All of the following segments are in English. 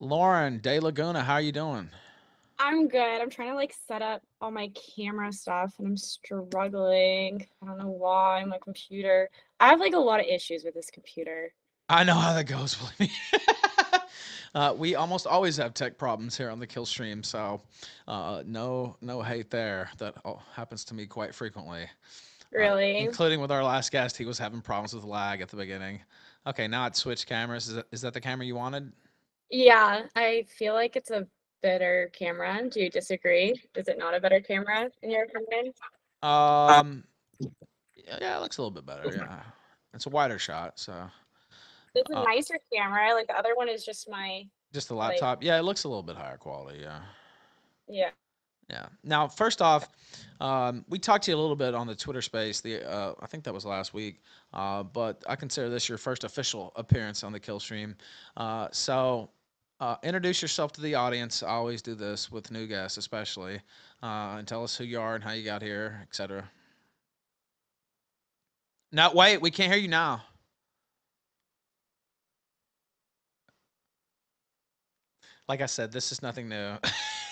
Lauren DeLaguna, how are you doing? I'm good. I'm trying to like set up all my camera stuff and I'm struggling. I don't know why my computer. I have like a lot of issues with this computer. I know how that goes, believe me. uh, we almost always have tech problems here on the Killstream, so uh, no no hate there. That all happens to me quite frequently. Uh, Really? including with our last guest, he was having problems with lag at the beginning. Okay, now it's switched cameras. Is that, is that the camera you wanted? Yeah, I feel like it's a better camera. Do you disagree? Is it not a better camera in your opinion? Um, yeah, it looks a little bit better. Yeah, it's a wider shot, so It's a Uh, nicer camera. Like the other one is just my just the Like- laptop. Yeah, it looks a little bit higher quality. Yeah. yeah. Yeah. Now, first off, um, we talked to you a little bit on the Twitter space. The uh, I think that was last week, uh, but I consider this your first official appearance on the Killstream. Uh, so, uh, introduce yourself to the audience. I always do this with new guests, especially, uh, and tell us who you are and how you got here, etc. Now, wait, we can't hear you now. Like I said, this is nothing new.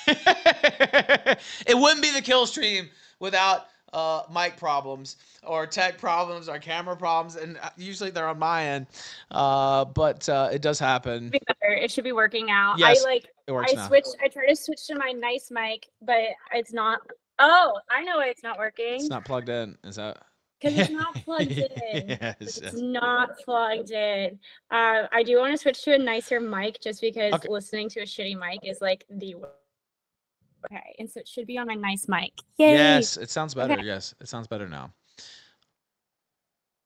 it wouldn't be the Killstream without uh, mic problems or tech problems or camera problems, and uh, usually they're on my end. Uh, but uh, it does happen. Be better. It should be working out. Yes, I like It works I now. switched I tried to switch to my nice mic, but it's not Oh, I know why it's not working. It's not plugged in. Is that? Because it's not plugged in. yes, It's yes. not plugged in. Uh, I do want to switch to a nicer mic just because Okay. listening to a shitty mic is like the wo- okay, and so it should be on my nice mic. Yay! Yes, it sounds better. Okay. Yes, it sounds better now.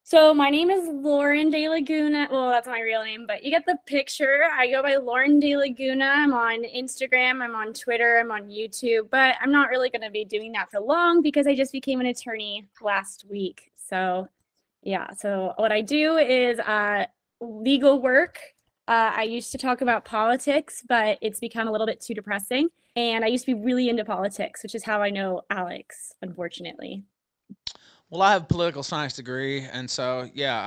So my name is Lauren DeLaguna. Well, that's my real name, but you get the picture. I go by Lauren DeLaguna. I'm on Instagram. I'm on Twitter. I'm on YouTube, but I'm not really going to be doing that for long because I just became an attorney last week. So, yeah. So what I do is uh, legal work. Uh, I used to talk about politics, but it's become a little bit too depressing. And I used to be really into politics, which is how I know Alex, unfortunately. Well, I have a political science degree, and so yeah,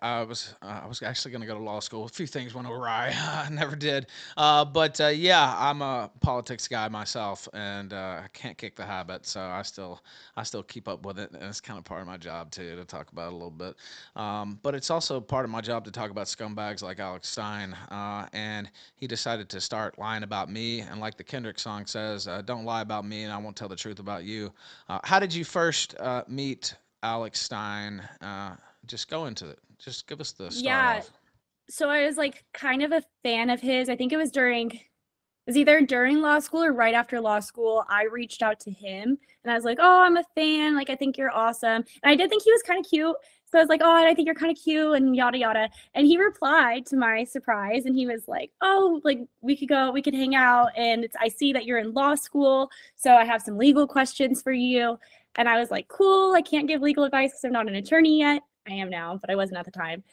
I I was uh, I was actually going to go to law school. A few things went awry. I never did. Uh, but uh, yeah, I'm a politics guy myself, and uh, I can't kick the habit. So I still I still keep up with it, and it's kind of part of my job too to talk about it a little bit. Um, but it's also part of my job to talk about scumbags like Alex Stein. Uh, and he decided to start lying about me, and like the Kendrick song says, uh, "Don't lie about me, and I won't tell the truth about you." How did you first meet Alex Stein? Uh, just go into it. Just give us the Yeah, off. so I was like kind of a fan of his. I think it was during it was either during law school or right after law school. I reached out to him and I was like, "Oh, I'm a fan. Like I think you're awesome." And I did think he was kind of cute. So I was like, "Oh, I think you're kind of cute and yada yada." And he replied to my surprise and he was like, "Oh, like we could go, we could hang out and it's I see that you're in law school, so I have some legal questions for you." And I was like, "Cool. I can't give legal advice cuz I'm not an attorney yet." I am now, but I wasn't at the time.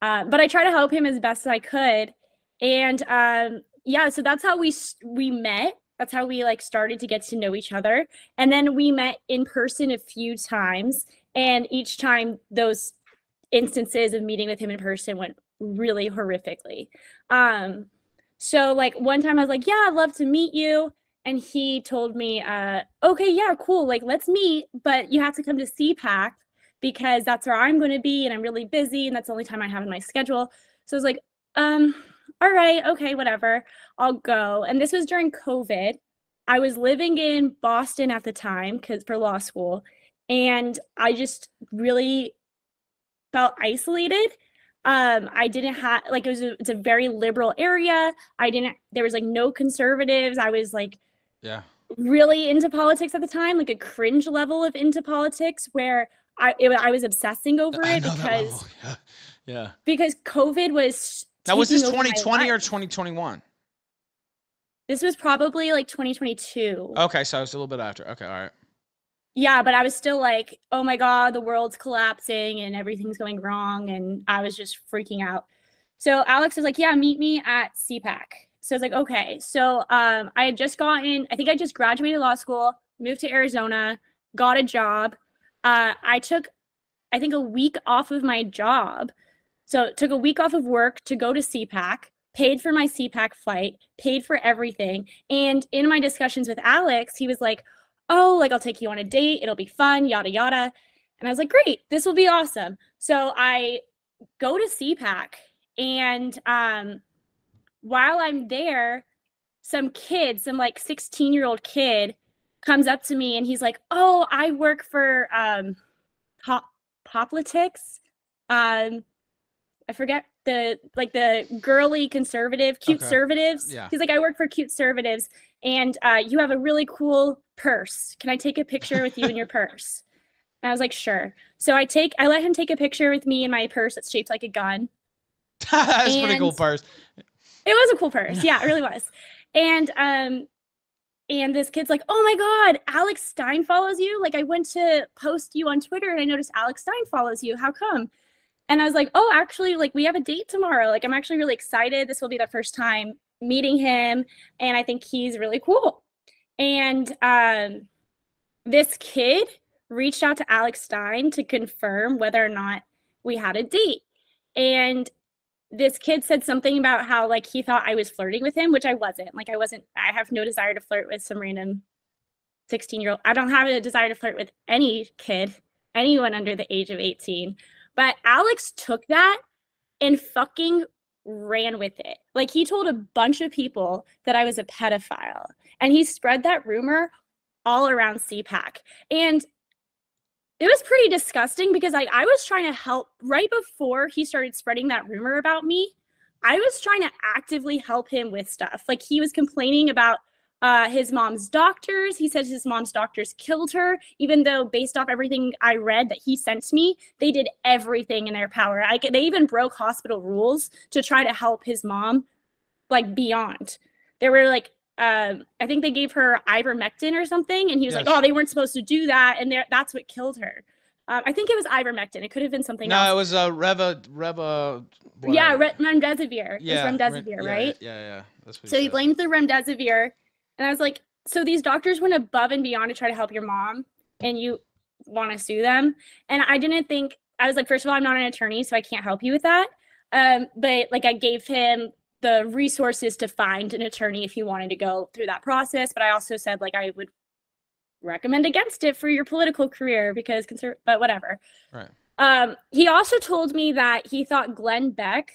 Uh, but I try to help him as best as I could. And um, yeah, so that's how we we met. That's how we like started to get to know each other. And then we met in person a few times. And each time those instances of meeting with him in person went really horrifically. Um, so like one time I was like, yeah, I'd love to meet you. And he told me, uh, okay, yeah, cool. Like, let's meet, but you have to come to CPAC because that's where I'm going to be and I'm really busy and that's the only time I have in my schedule. So I was like, um, all right, okay, whatever. I'll go. And this was during COVID. I was living in Boston at the time cuz for law school and I just really felt isolated. Um, I didn't have like it was a, it's a very liberal area. I didn't there was like no conservatives. I was like Yeah. really into politics at the time, like a cringe level of into politics where I it, I was obsessing over it because Yeah. Yeah. because COVID was Now, was this taking over my 2020 or 2021? This was probably like 2022. Okay, so it's a little bit after. Okay, all right. Yeah, but I was still like, oh my God, the world's collapsing and everything's going wrong. And I was just freaking out. So Alex was like, yeah, meet me at CPAC. So I was like, okay. So um, I had just gotten, I think I just graduated law school, moved to Arizona, got a job. Uh, I took, I think, a week off of my job So took a week off of work to go to CPAC, paid for my CPAC flight, paid for everything. And in my discussions with Alex, he was like, "Oh, like I'll take you on a date. It'll be fun, yada yada." And I was like, "Great, this will be awesome." So I go to CPAC and um while I'm there, some kid, some like 16 year old kid comes up to me and he's like, Oh, I work for um Pop Poplitics. Um I forget the like the girly conservative, cute Okay. conservatives. Yeah. He's like, I work for cute conservatives and uh you have a really cool purse. Can I take a picture with you in your purse? And I was like, sure. So I take I let him take a picture with me in my purse that's shaped like a gun. That's a pretty cool purse. It was a cool purse. Yeah, it really was. And um and this kid's like, "Oh my god, Alex Stein follows you? Like I went to post you on Twitter and I noticed Alex Stein follows you. How come?" And I was like, "Oh, actually like we have a date tomorrow. Like I'm actually really excited. This will be the first time meeting him and I think he's really cool." And um this kid reached out to Alex Stein to confirm whether or not we had a date. And this kid said something about how like he thought I was flirting with him, which I wasn't. Like I wasn't I have no desire to flirt with some random 16 year old. I don't have a desire to flirt with any kid, anyone under the age of 18. But Alex took that and fucking ran with it. Like he told a bunch of people that I was a pedophile and he spread that rumor all around CPAC. And it was pretty disgusting because like I was trying to help right before he started spreading that rumor about me. I was trying to actively help him with stuff. Like he was complaining about uh, his mom's doctors. He says his mom's doctors killed her, even though based off everything I read that he sent me, they did everything in their power. I, they even broke hospital rules to try to help his mom, like beyond. There were like um, I think they gave her ivermectin or something, and he was like, "Oh, they weren't supposed to do that," and that's what killed her. Um, I think it was ivermectin. It could have been something No, else. it was uh, Reva Reva. yeah, whatever. re- remdesivir. yeah, remdesivir, yeah, right? Yeah, yeah. That's what So he said. blamed the remdesivir, and I was like, "So these doctors went above and beyond to try to help your mom, and you want to sue them?" And I didn't think. I was like, first of all, I'm not an attorney, so I can't help you with that. Um, but like, I gave him the resources to find an attorney if you wanted to go through that process. But I also said like I would recommend against it for your political career because conser- but whatever. Right. Um, he also told me that he thought Glenn Beck.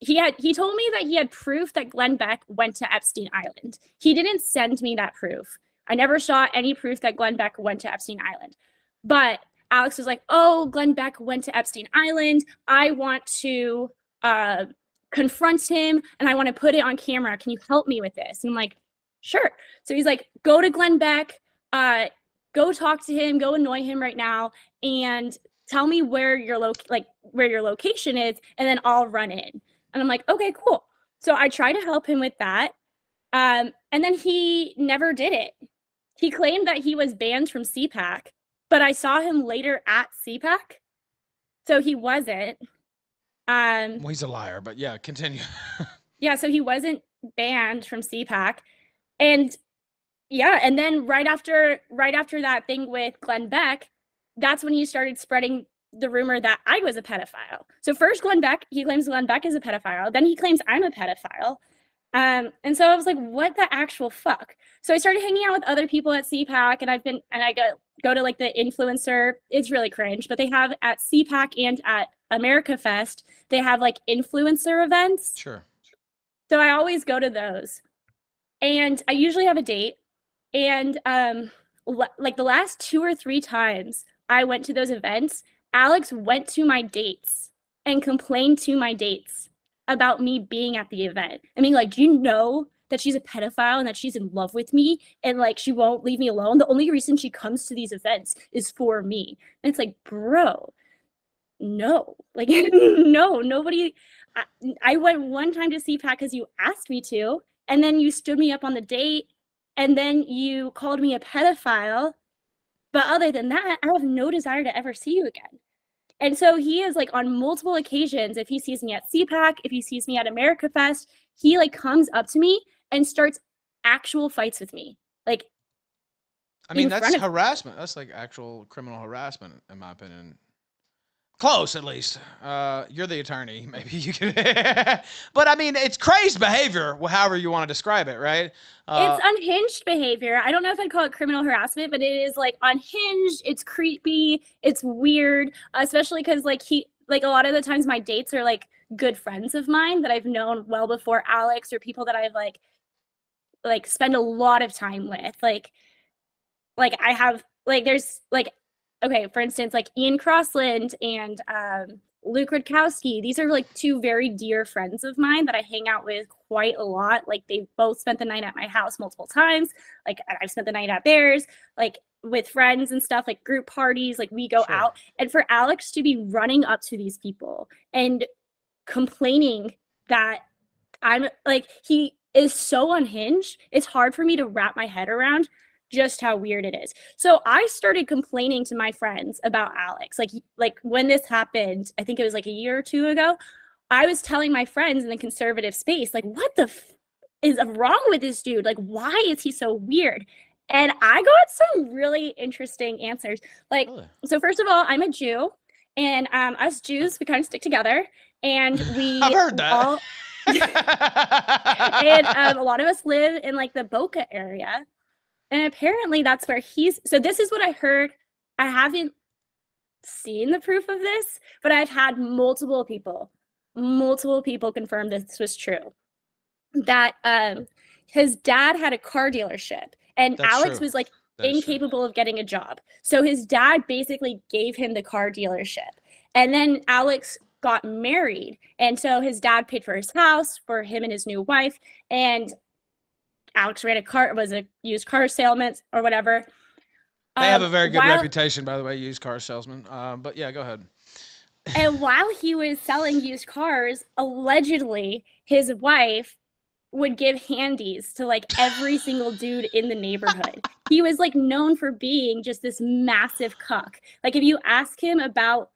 He had he told me that he had proof that Glenn Beck went to Epstein Island. He didn't send me that proof. I never saw any proof that Glenn Beck went to Epstein Island. But Alex was like, "Oh, Glenn Beck went to Epstein Island. I want to uh, confront him and I want to put it on camera. Can you help me with this?" And I'm like, "Sure." So he's like, "Go to Glenn Beck. Uh, go talk to him. Go annoy him right now, and tell me where your loc like where your location is, and then I'll run in." And I'm like, "Okay, cool." So I tried to help him with that, um, and then he never did it. He claimed that he was banned from CPAC, but I saw him later at CPAC, so he wasn't. Um, Well, he's a liar, but yeah, continue. yeah, so he wasn't banned from CPAC. And yeah, and then right after right after that thing with Glenn Beck, that's when he started spreading the rumor that I was a pedophile. So first Glenn Beck, he claims Glenn Beck is a pedophile. Then he claims I'm a pedophile. Um, and so I was like, what the actual fuck? So I started hanging out with other people at CPAC and I've been and I go go to like the influencer, it's really cringe, but they have at CPAC and at America Fest, they have like influencer events. sure. So I always go to those. And I usually have a date. And um like the last two or three times I went to those events, Alex went to my dates and complained to my dates about me being at the event. I mean, like, do you know that she's a pedophile and that she's in love with me and like she won't leave me alone? The only reason she comes to these events is for me. And it's like, bro, no, like, no, nobody. I, I went one time to CPAC because you asked me to, and then you stood me up on the date, and then you called me a pedophile. But other than that, I have no desire to ever see you again. And so he is like on multiple occasions, if he sees me at CPAC, if he sees me at America Fest, he like comes up to me and starts actual fights with me. Like, I mean, that's harassment. That's like actual criminal harassment, in my opinion. Close, at least. Uh, you're the attorney. Maybe you can. but I mean, it's crazed behavior, however you want to describe it, right? Uh, it's unhinged behavior. I don't know if I'd call it criminal harassment, but it is like unhinged. It's creepy. It's weird, especially because like he, like a lot of the times my dates are like good friends of mine that I've known well before Alex or people that I've like, like spend a lot of time with. Like, like I have like there's like okay, for instance, like Ian Crossland and um, Luke Rudkowski, these are like two very dear friends of mine that I hang out with quite a lot. Like they both spent the night at my house multiple times. Like I've spent the night at theirs, like with friends and stuff, like group parties, like we go sure. out. And for Alex to be running up to these people and complaining that I'm like, he is so unhinged, it's hard for me to wrap my head around just how weird it is. So I started complaining to my friends about Alex. Like like when this happened, I think it was like a year or two ago, I was telling my friends in the conservative space like what the f- is wrong with this dude? Like why is he so weird? And I got some really interesting answers. Like really? so first of all, I'm a Jew and um us Jews we kind of stick together and we I've heard that. All, and um, a lot of us live in like the Boca area and apparently that's where he's so this is what I heard. I haven't seen the proof of this, but I've had multiple people, multiple people confirm this was true. That um his dad had a car dealership and that's Alex true. was like that's incapable true. of getting a job. So his dad basically gave him the car dealership. And then Alex got married. And so his dad paid for his house for him and his new wife. And Alex ran a car was a used car salesman or whatever. They um, have a very good while, reputation, by the way, used car salesman. Um, but yeah, go ahead. and while he was selling used cars, allegedly his wife would give handies to like every single dude in the neighborhood. he was like known for being just this massive cuck. Like if you ask him about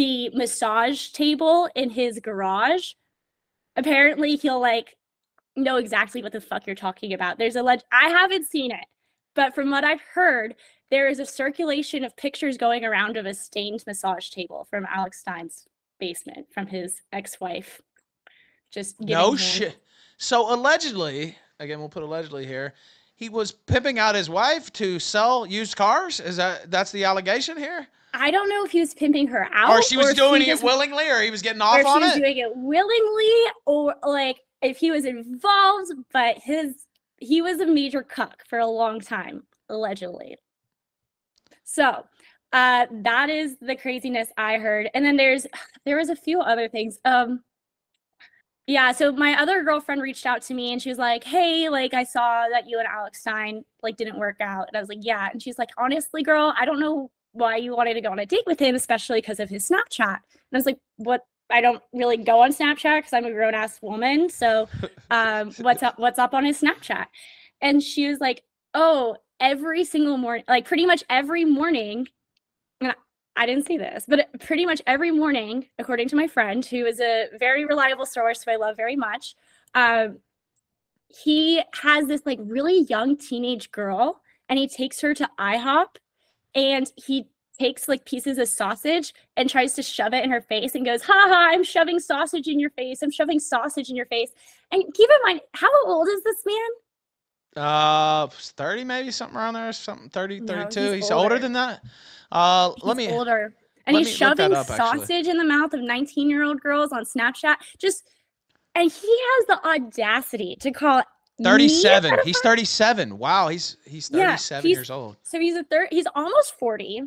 the massage table in his garage, apparently he'll like know exactly what the fuck you're talking about. There's a leg I haven't seen it, but from what I've heard, there is a circulation of pictures going around of a stained massage table from Alex Stein's basement from his ex-wife. Just no shit. So allegedly, again, we'll put allegedly here. He was pimping out his wife to sell used cars. Is that that's the allegation here? I don't know if he was pimping her out, or she was or doing it willingly, or he was getting off or on she was it. doing it willingly, or like if he was involved, but his he was a major cuck for a long time, allegedly. So uh that is the craziness I heard. And then there's there was a few other things. Um yeah, so my other girlfriend reached out to me and she was like, Hey, like I saw that you and Alex Stein like didn't work out. And I was like, Yeah. And she's like, honestly, girl, I don't know why you wanted to go on a date with him, especially because of his Snapchat. And I was like, What I don't really go on Snapchat because I'm a grown ass woman. So, um, what's up? What's up on his Snapchat? And she was like, "Oh, every single morning, like pretty much every morning." I didn't see this, but pretty much every morning, according to my friend, who is a very reliable source who I love very much, um, he has this like really young teenage girl, and he takes her to IHOP, and he takes like pieces of sausage and tries to shove it in her face and goes, "Ha ha! I'm shoving sausage in your face. I'm shoving sausage in your face." And keep in mind, how old is this man? Uh, 30 maybe something around there, something 30, 32. No, he's, he's older. older. than that. Uh, he's let me older. And he's shoving up, sausage actually. in the mouth of 19 year old girls on Snapchat. Just, and he has the audacity to call 37. He's 37. Wow, he's he's 37 yeah, he's, years old. So he's a third. He's almost 40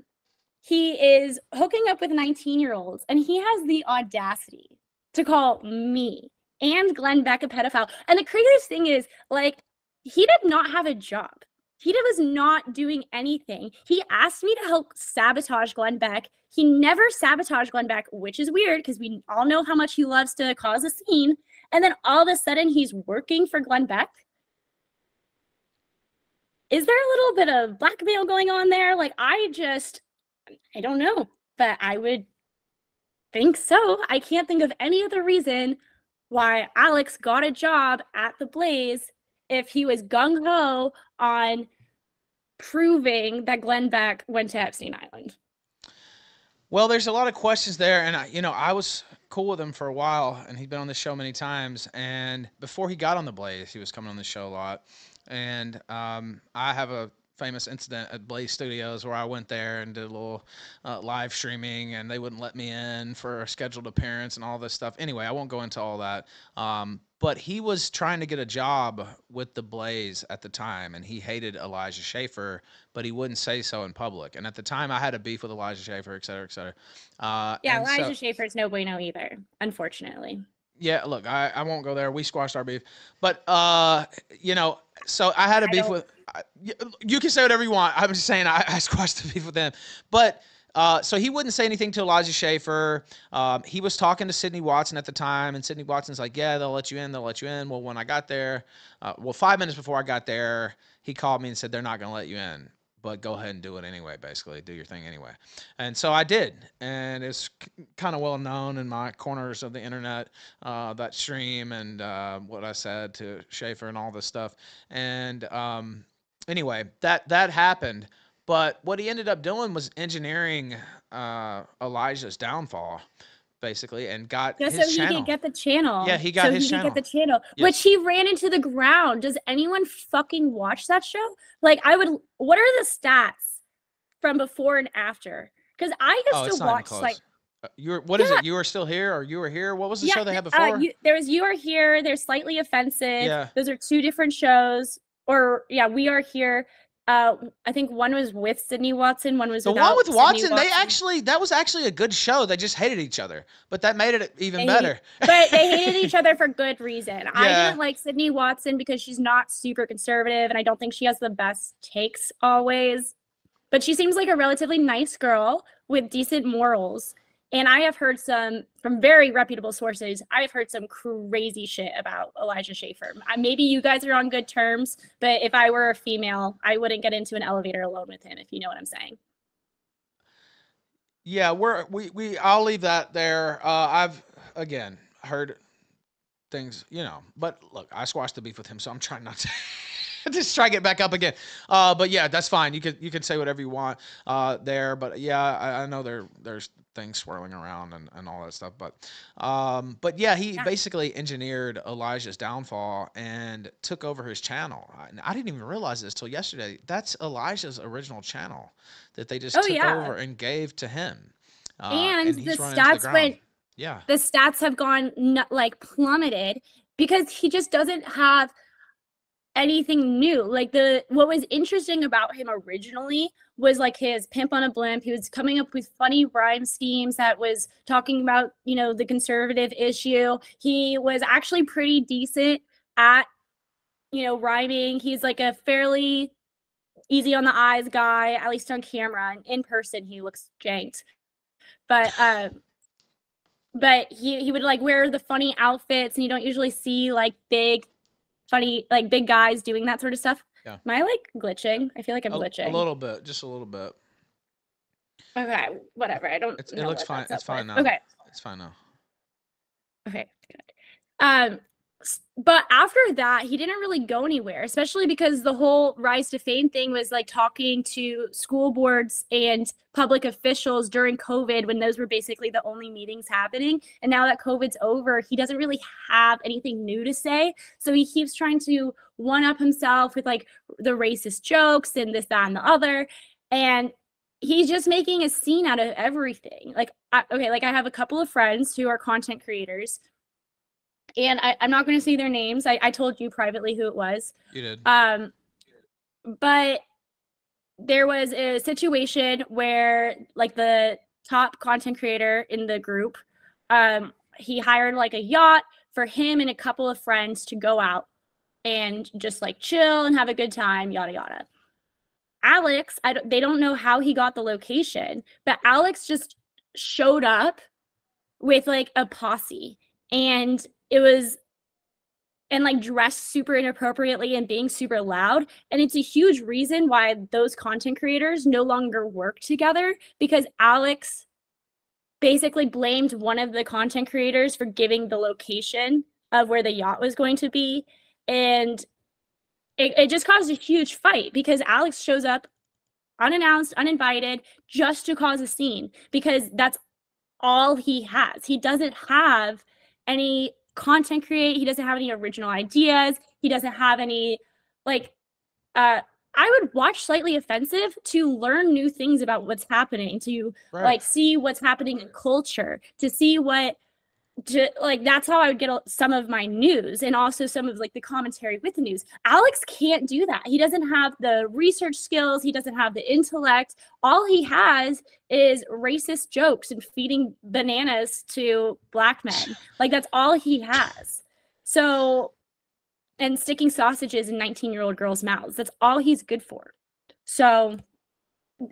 he is hooking up with 19 year olds and he has the audacity to call me and Glenn Beck a pedophile. And the craziest thing is, like, he did not have a job. He was not doing anything. He asked me to help sabotage Glenn Beck. He never sabotaged Glenn Beck, which is weird because we all know how much he loves to cause a scene. And then all of a sudden, he's working for Glenn Beck. Is there a little bit of blackmail going on there? Like, I just, I don't know, but I would think so. I can't think of any other reason why Alex got a job at the Blaze if he was gung ho on proving that Glenn Beck went to Epstein Island. Well, there's a lot of questions there, and I, you know, I was cool with him for a while, and he'd been on the show many times. And before he got on the Blaze, he was coming on the show a lot. And um, I have a famous incident at Blaze Studios where I went there and did a little uh, live streaming, and they wouldn't let me in for a scheduled appearance and all this stuff. Anyway, I won't go into all that. Um, but he was trying to get a job with the Blaze at the time, and he hated Elijah Schaffer, but he wouldn't say so in public. And at the time, I had a beef with Elijah Schaffer, et cetera, et cetera. Uh, Yeah, Elijah so- Schaffer's no bueno either, unfortunately. Yeah, look, I, I won't go there. We squashed our beef, but uh, you know, so I had a I beef with. I- You can say whatever you want. I'm just saying I, I squashed the beef with them, but. Uh, so he wouldn't say anything to Elijah Schaffer. Um, he was talking to Sydney Watson at the time, and Sydney Watson's like, "Yeah, they'll let you in. They'll let you in." Well, when I got there, uh, well, five minutes before I got there, he called me and said they're not going to let you in, but go ahead and do it anyway. Basically, do your thing anyway. And so I did, and it's kind of well known in my corners of the internet uh, that stream and uh, what I said to Schaffer and all this stuff. And um, anyway, that that happened. But what he ended up doing was engineering uh, Elijah's downfall, basically, and got his so he channel. could get the channel. Yeah, he got so his he could get the channel. channel, Yes. which he ran into the ground. Does anyone fucking watch that show? Like, I would. What are the stats from before and after? Because I used oh, to watch like Uh, You're what is Yeah. it? You were still here, or you were here? What was the yeah, show they had th- before? Uh, you, there was you are here. They're slightly offensive. Yeah. Those are two different shows. Or yeah, we are here. Uh, I think one was with Sydney Watson. One was the one with Sydney Watson, they actually that was actually a good show. They just hated each other, but that made it even They better. but they hated each other for good reason. I Yeah. didn't like Sydney Watson because she's not super conservative, and I don't think she has the best takes always. But she seems like a relatively nice girl with decent morals. And I have heard some from very reputable sources. I've heard some crazy shit about Elijah Schaffer. Maybe you guys are on good terms, but if I were a female, I wouldn't get into an elevator alone with him. If you know what I'm saying. Yeah, we're we we I'll leave that there. Uh, I've again heard things, you know, but look, I squashed the beef with him, so I'm trying not to just try to get back up again. Uh, but yeah, that's fine. You could you could say whatever you want uh, there, but yeah, I, I know there there's things swirling around and, and all that stuff, but um, but yeah, he Yeah. basically engineered Elijah's downfall and took over his channel. I, I didn't even realize this till yesterday. That's Elijah's original channel that they just Oh, took yeah. over and gave to him. Uh, and he's the stats ground. went Yeah. the stats have gone like plummeted because he just doesn't have anything new. Like the what was interesting about him originally was like his pimp on a blimp. He was coming up with funny rhyme schemes that was talking about you know the conservative issue. He was actually pretty decent at you know rhyming. He's like a fairly easy on the eyes guy at least on camera. And in person he looks janked. But um but he he would like wear the funny outfits and you don't usually see like big funny like big guys doing that sort of stuff Yeah. am i like glitching i feel like i'm A, glitching a little bit, just a little bit. okay whatever i don't it looks fine- it's fine with. now. okay It's fine now. Okay, good. Um, but after that, he didn't really go anywhere, especially because the whole rise to fame thing was like talking to school boards and public officials during COVID when those were basically the only meetings happening. And now that COVID's over, he doesn't really have anything new to say. So he keeps trying to one up himself with like the racist jokes and this, that, and the other. And he's just making a scene out of everything. Like, I, okay, like I have a couple of friends who are content creators, and I, I'm not going to say their names. I, I told you privately who it was. You did. Um, but there was a situation where, like, the top content creator in the group, um, he hired like a yacht for him and a couple of friends to go out and just like chill and have a good time, yada yada. Alex, I don't, they don't know how he got the location, but Alex just showed up with like a posse and it was and like dressed super inappropriately and being super loud and it's a huge reason why those content creators no longer work together because Alex basically blamed one of the content creators for giving the location of where the yacht was going to be and it, it just caused a huge fight because Alex shows up unannounced, uninvited, just to cause a scene because that's all he has. He doesn't have any content create, he doesn't have any original ideas, he doesn't have any like uh I would watch slightly offensive to learn new things about what's happening, to right. like see what's happening in culture, to see what to like that's how I would get some of my news and also some of like the commentary with the news. Alex can't do that. He doesn't have the research skills, he doesn't have the intellect. All he has is racist jokes and feeding bananas to black men. Like that's all he has. So and sticking sausages in 19-year-old girls' mouths. That's all he's good for. So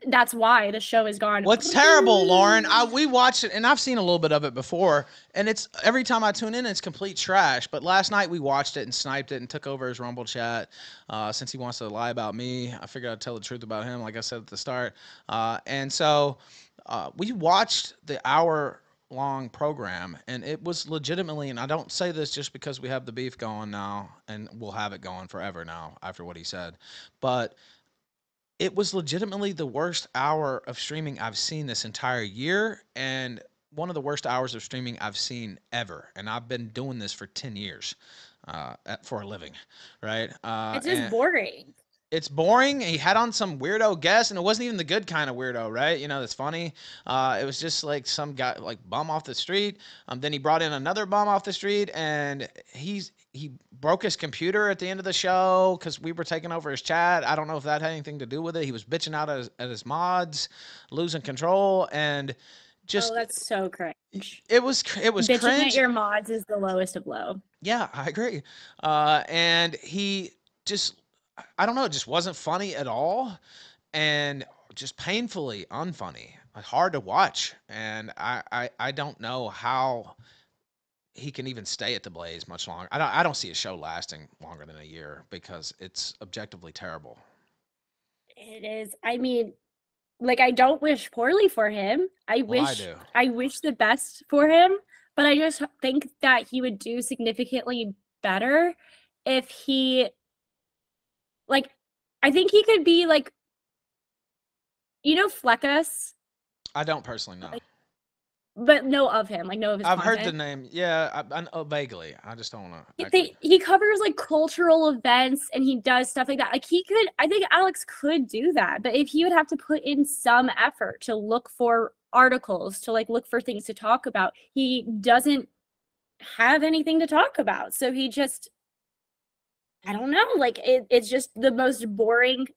that's why the show is gone. What's terrible, Lauren? I we watched it and I've seen a little bit of it before, and it's every time I tune in, it's complete trash. But last night we watched it and sniped it and took over his Rumble chat. Uh, since he wants to lie about me, I figured I'd tell the truth about him, like I said at the start. Uh, and so uh, we watched the hour long program and it was legitimately and I don't say this just because we have the beef going now and we'll have it going forever now after what he said but it was legitimately the worst hour of streaming I've seen this entire year and one of the worst hours of streaming I've seen ever. And I've been doing this for 10 years uh, for a living, right? Uh, it's just boring. It's boring. He had on some weirdo guest, and it wasn't even the good kind of weirdo, right? You know, that's funny. Uh, it was just like some guy, like bum off the street. Um, then he brought in another bum off the street, and he's he broke his computer at the end of the show because we were taking over his chat. I don't know if that had anything to do with it. He was bitching out at his, at his mods, losing control, and just oh, that's so cringe. It was it was bitching cringe. at your mods is the lowest of low. Yeah, I agree. Uh, and he just I don't know, it just wasn't funny at all, and just painfully unfunny, hard to watch. And I I, I don't know how he can even stay at the Blaze much longer. I don't I don't see a show lasting longer than a year because it's objectively terrible. It is. I mean, like I don't wish poorly for him. I well, wish I, I wish the best for him, but I just think that he would do significantly better if he like I think he could be like you know Fleccas. I don't personally know. Like, but know of him, like know of his. I've content. heard the name. Yeah, I, I oh, vaguely. I just don't know. They, he covers like cultural events and he does stuff like that. Like he could, I think Alex could do that, but if he would have to put in some effort to look for articles, to like look for things to talk about, he doesn't have anything to talk about. So he just, I don't know, like it, it's just the most boring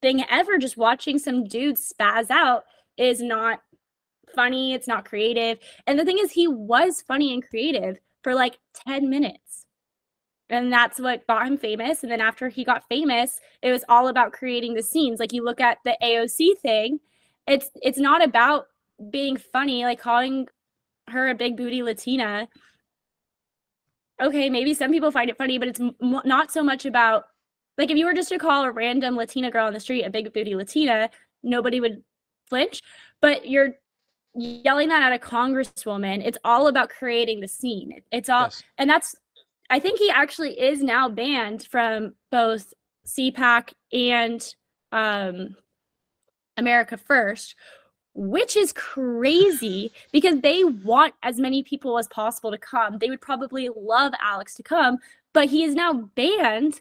thing ever. Just watching some dude spaz out is not funny, it's not creative. And the thing is, he was funny and creative for like 10 minutes. And that's what got him famous. And then after he got famous, it was all about creating the scenes. Like you look at the AOC thing, it's it's not about being funny, like calling her a big booty Latina. Okay, maybe some people find it funny, but it's m- not so much about like if you were just to call a random Latina girl on the street a big booty Latina, nobody would flinch. But you're yelling that at a congresswoman. It's all about creating the scene. It's all, yes. and that's, I think he actually is now banned from both CPAC and um, America First, which is crazy because they want as many people as possible to come. They would probably love Alex to come, but he is now banned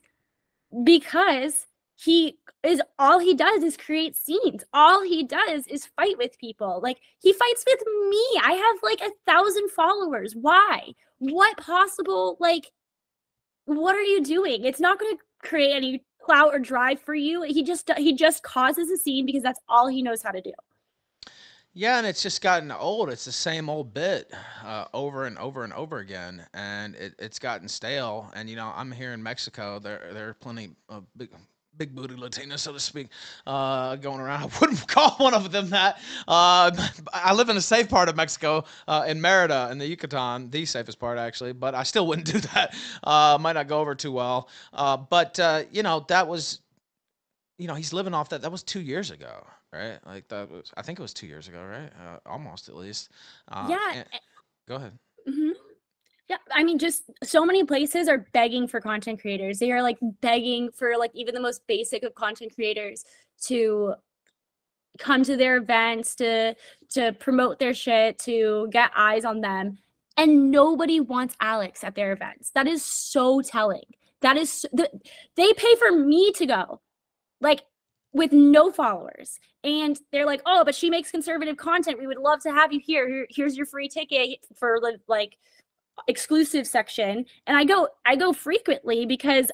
because he is all he does is create scenes. All he does is fight with people. Like he fights with me. I have like a thousand followers. Why? What possible like what are you doing? It's not going to create any clout or drive for you. He just he just causes a scene because that's all he knows how to do. Yeah, and it's just gotten old. It's the same old bit uh, over and over and over again, and it, it's gotten stale. And you know, I'm here in Mexico. There, there are plenty of big, big booty Latina, so to speak, uh, going around. I wouldn't call one of them that. Uh, I live in a safe part of Mexico, uh, in Merida, in the Yucatan, the safest part actually, but I still wouldn't do that. Uh, might not go over too well. Uh, but uh, you know, that was, you know, he's living off that. That was two years ago, right? Like that was, I think it was two years ago, right? almost at least. yeah. And, go ahead. Mm-hmm. Yeah, I mean, just so many places are begging for content creators. They are like begging for like even the most basic of content creators to come to their events to to promote their shit to get eyes on them. And nobody wants alex at their events. That is so telling. That is the, they pay for me to go like with no followers. And they're like oh but she makes conservative content. We would love to have you here, here here's your free ticket for like exclusive section and i go i go frequently because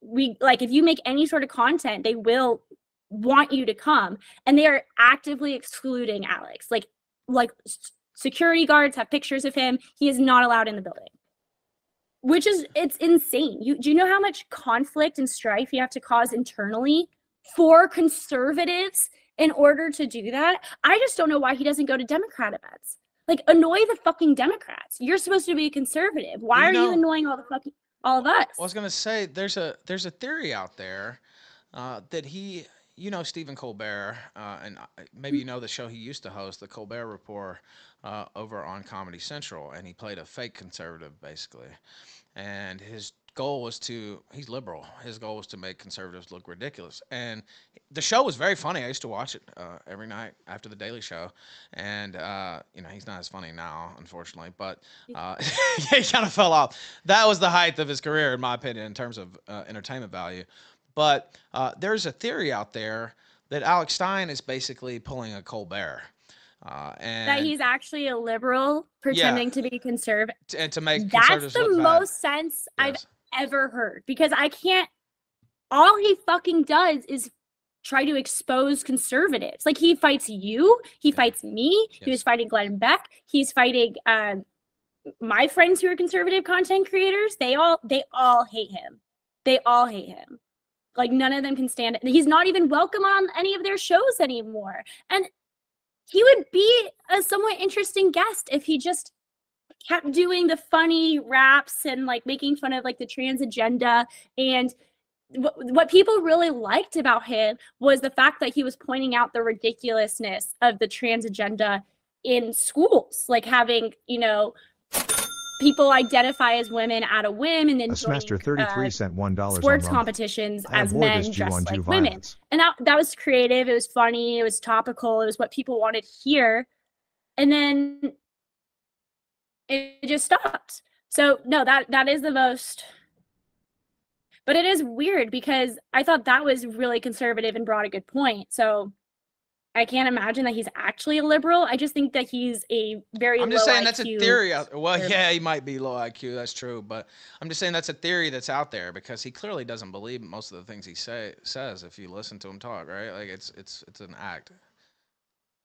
we like if you make any sort of content they will want you to come and they are actively excluding alex. Like like security guards have pictures of him. He is not allowed in the building. Which is it's insane. You do you know how much conflict and strife you have to cause internally for conservatives in order to do that? I just don't know why he doesn't go to democrat events like annoy the fucking democrats. You're supposed to be a conservative. Why you are know, you annoying all the fucking all of us? I was gonna say there's a there's a theory out there uh, that he you know Stephen Colbert, uh, and maybe you know the show he used to host, the Colbert Report, uh, over on Comedy Central, and he played a fake conservative basically, and his goal was to he's liberal his goal was to make conservatives look ridiculous and the show was very funny i used to watch it uh, every night after the daily show and uh, you know he's not as funny now unfortunately but uh, he kind of fell off that was the height of his career in my opinion in terms of uh, entertainment value but uh, there's a theory out there that Alex Stein is basically pulling a Colbert. Uh, and that he's actually a liberal pretending yeah, to be conservative and to make that's the most bad. sense yes. I've ever heard because I can't. All he fucking does is try to expose conservatives. Like he fights you, he yeah. fights me. Yes. He was fighting Glenn Beck. He's fighting um, my friends who are conservative content creators. They all they all hate him. They all hate him. Like none of them can stand it. He's not even welcome on any of their shows anymore. And he would be a somewhat interesting guest if he just kept doing the funny raps and like making fun of like the trans agenda. And what, what people really liked about him was the fact that he was pointing out the ridiculousness of the trans agenda in schools like having you know people identify as women at a whim and then a semester 33 uh, cent one dollar sports competitions as men dressed like women. and that, that was creative it was funny it was topical it was what people wanted to hear. And then it just stops. so no that that is the most but it is weird because i thought that was really conservative and brought a good point so I can't imagine that he's actually a liberal. I just think that he's a very. I'm just saying IQ that's a theory. well, yeah, he might be low IQ. That's true, but I'm just saying that's a theory that's out there because he clearly doesn't believe most of the things he say says. If you listen to him talk, right? Like it's it's it's an act.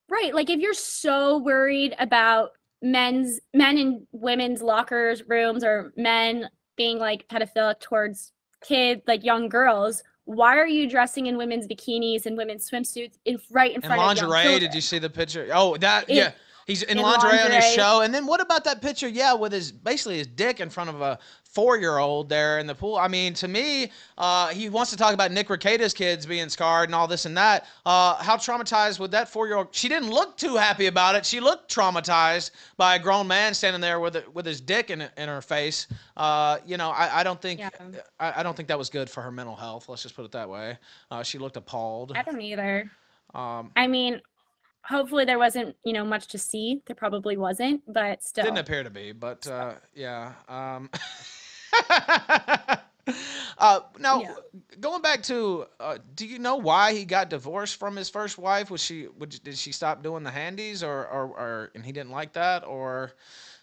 Right. Like if you're so worried about men's men and women's lockers, rooms, or men being like pedophilic towards kids, like young girls, why are you dressing in women's bikinis and women's swimsuits in right in front lingerie, of lingerie? Did you see the picture? Oh, that it, yeah. He's in, in lingerie, lingerie, on his show. And then what about that picture? Yeah, with his basically his dick in front of a four-year-old there in the pool. I mean, to me, uh, he wants to talk about Nick Rekieta's kids being scarred and all this and that. Uh, how traumatized would that four-year-old? She didn't look too happy about it. She looked traumatized by a grown man standing there with with his dick in in her face. Uh, you know, I, I don't think yeah. I, I, don't think that was good for her mental health. Let's just put it that way. Uh, she looked appalled. I don't either. Um, I mean, hopefully there wasn't you know much to see there probably wasn't but still didn't appear to be but uh yeah um uh now yeah. going back to uh do you know why he got divorced from his first wife was she would, did she stop doing the handies or or, or and he didn't like that or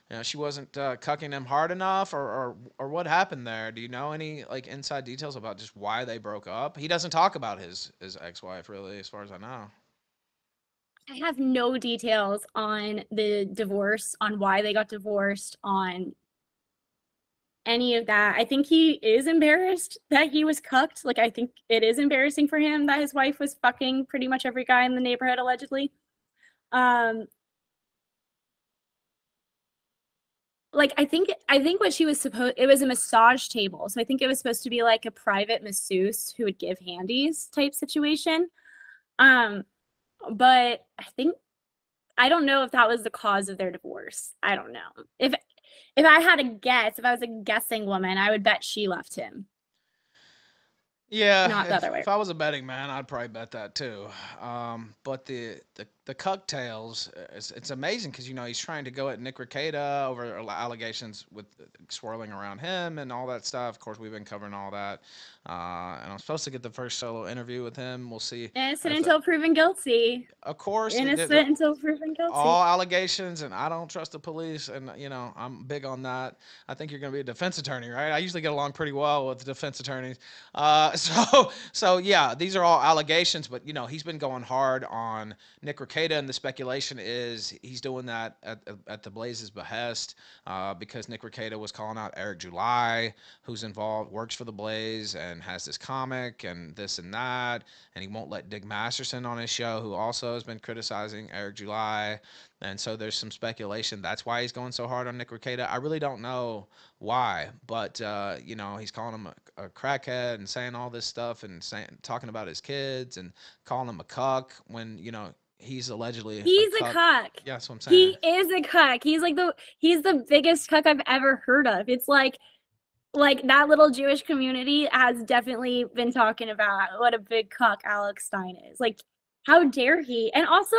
you know, she wasn't uh, cucking him hard enough, or, or or what happened there? Do you know any like inside details about just why they broke up? He doesn't talk about his his ex wife really, as far as I know. I have no details on the divorce, on why they got divorced, on any of that. I think he is embarrassed that he was cucked. Like, I think it is embarrassing for him that his wife was fucking pretty much every guy in the neighborhood, allegedly. Um, like I think I think what she was supposed it was a massage table. So I think it was supposed to be like a private masseuse who would give handies type situation. Um but I think I don't know if that was the cause of their divorce. I don't know. If if I had a guess, if I was a guessing woman, I would bet she left him. Yeah, Not the if, other way if I was a betting man, I'd probably bet that too. Um, but the the the cuck tales, uh, it's, it's amazing because you know he's trying to go at Nick Rekieta over allegations with uh, swirling around him and all that stuff. Of course, we've been covering all that, uh, and I'm supposed to get the first solo interview with him. We'll see. Innocent until proven guilty. Of course, it- it- Innocent until proven guilty. all allegations, and I don't trust the police, and you know I'm big on that. I think you're going to be a defense attorney, right? I usually get along pretty well with defense attorneys. Uh, so, so yeah, these are all allegations, but you know he's been going hard on Nick Rekieta, and the speculation is he's doing that at, at- the Blaze's behest uh, because Nick Rekieta was calling out Eric July, who's involved, works for the Blaze, and has this comic and this and that, and he won't let Dick Masterson on his show, who also has been criticizing Eric July. And so there's some speculation that's why he's going so hard on Nick Rekieta. I really don't know why, but uh, you know he's calling him a, a crackhead and saying all this stuff and saying talking about his kids and calling him a cuck when you know he's allegedly He's a cuck. cuck. Yeah, that's what I'm saying. He is a cuck. He's like the he's the biggest cuck I've ever heard of. It's like like that little Jewish community has definitely been talking about what a big cuck Alex Stein is. Like, how dare he? And also,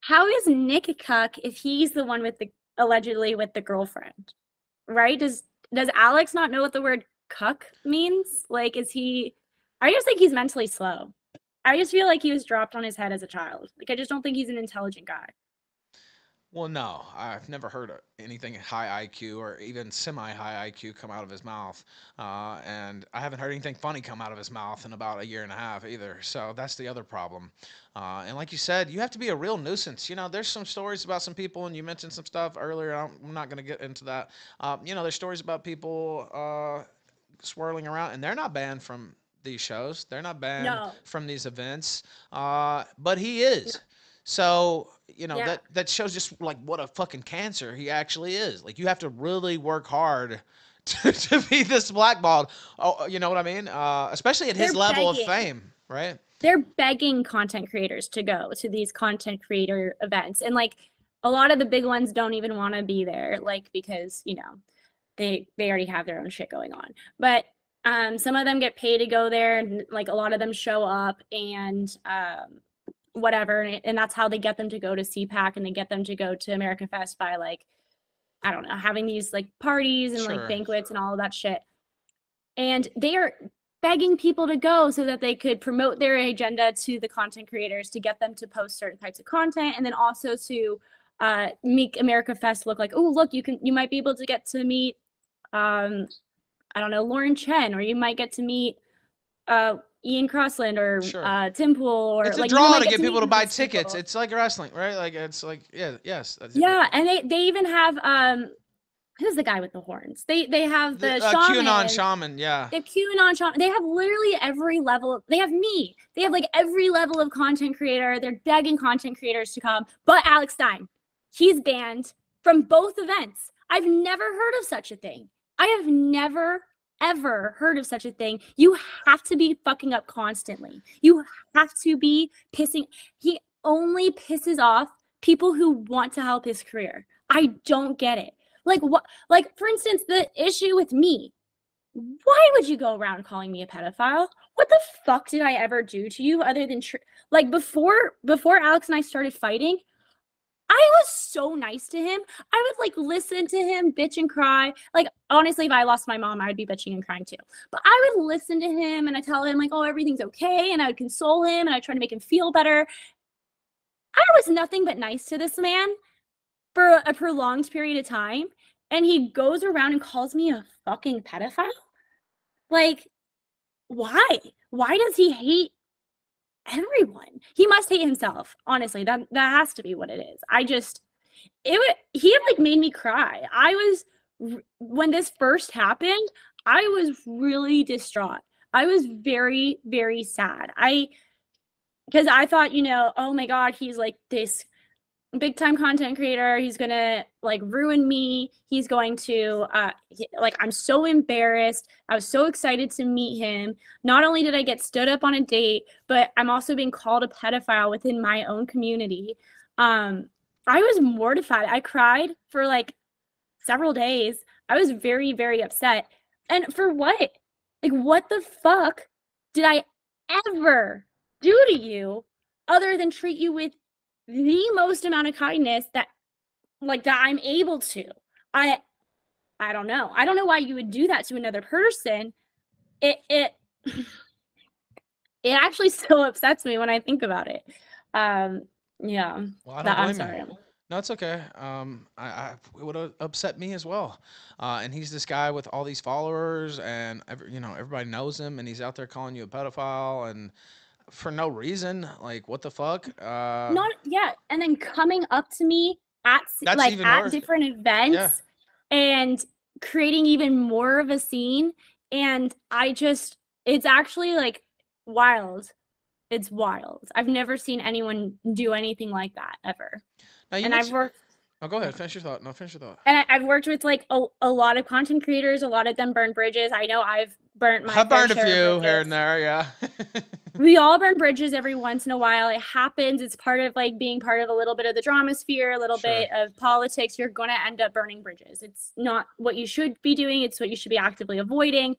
how is Nick a cuck if he's the one with the allegedly with the girlfriend? Right? Does does Alex not know what the word cuck means? Like, is he I just think he's mentally slow. I just feel like he was dropped on his head as a child. Like I just don't think he's an intelligent guy. Well, no, I've never heard anything high IQ or even semi high IQ come out of his mouth. Uh, and I haven't heard anything funny come out of his mouth in about a year and a half either. So that's the other problem. Uh, and like you said, you have to be a real nuisance. You know, there's some stories about some people, and you mentioned some stuff earlier. I'm not going to get into that. Um, you know, there's stories about people uh, swirling around, and they're not banned from these shows. They're not banned No. from these events. Uh, but he is. So you know Yeah. that that shows just like what a fucking cancer he actually is. Like you have to really work hard to, to be this blackballed. Oh, you know what I mean? Uh, especially at his They're level of fame, right? they're begging content creators to go to these content creator events and like a lot of the big ones don't even want to be there like because you know they they already have their own shit going on but um some of them get paid to go there and like a lot of them show up and um whatever and, and that's how they get them to go to CPAC and they get them to go to America Fest by like I don't know having these like parties and Sure. like banquets and all of that shit and they are begging people to go so that they could promote their agenda to the content creators to get them to post certain types of content and then also to uh, make America Fest look like, oh, look, you can you might be able to get to meet um, I don't know, Lauren Chen, or you might get to meet uh, Ian Crossland or Sure. uh, Tim Pool or It's a like draw to get get people to buy tickets. people. It's like wrestling, right? Like it's like yeah, yes. yeah, and they they even have um who's the guy with the horns? They they have the, The, uh, shaman. QAnon shaman, yeah. The QAnon shaman. They have literally every level. They have me. They have like every level of content creator. They're begging content creators to come. But Alex Stein, he's banned from both events. I've never heard of such a thing. I have never ever heard of such a thing. You have to be fucking up constantly. You have to be pissing. He only pisses off people who want to help his career. I don't get it. Like what? Like for instance, the issue with me why would you go around calling me a pedophile what the fuck did i ever do to you other than tr- like before before alex and i started fighting i was so nice to him. I would like listen to him bitch and cry. Like honestly if i lost my mom i would be bitching and crying too. But i would listen to him and i tell him like oh everything's okay and i would console him and i try to make him feel better. I was nothing but nice to this man for a prolonged period of time and he goes around and calls me a fucking pedophile? Like why? Why does he hate everyone. He must hate himself. Honestly that that has to be what it is. I just it would he like made me cry. I was when this first happened i was really distraught. I was very very sad. I because i thought you know oh my god he's like this big time content creator. He's gonna like ruin me. He's going to uh he- like i'm so embarrassed. I was so excited to meet him. Not only did i get stood up on a date but i'm also being called a pedophile within my own community. Um i was mortified. I cried for like several days. I was very very upset. And for what? Like what the fuck did I ever do to you other than treat you with the most amount of kindness that like that I'm able to. I I don't know. I don't know why you would do that to another person. It it it actually still upsets me when I think about it. Um yeah. Well, I don't That, I'm blame sorry. you. No, it's okay. Um, I, I it would upset me as well. Uh, and he's this guy with all these followers, and every, you know everybody knows him, and he's out there calling you a pedophile, and for no reason. Like, what the fuck? Uh, Not yeah, and then coming up to me at like at worse. different events and creating even more of a scene and I just it's actually like wild. It's wild. I've never seen anyone do anything like that ever. now you and I've worked Oh, go ahead. Finish your thought. No, finish your thought. and I, I've worked with like a, a lot of content creators. A lot of them burn bridges. I know I've burnt my. I've fair burned a few here and there. Yeah. we all burn bridges every once in a while. It happens. It's part of like being part of a little bit of the drama sphere, a little Sure. bit of politics. You're going to end up burning bridges. It's not what you should be doing, it's what you should be actively avoiding,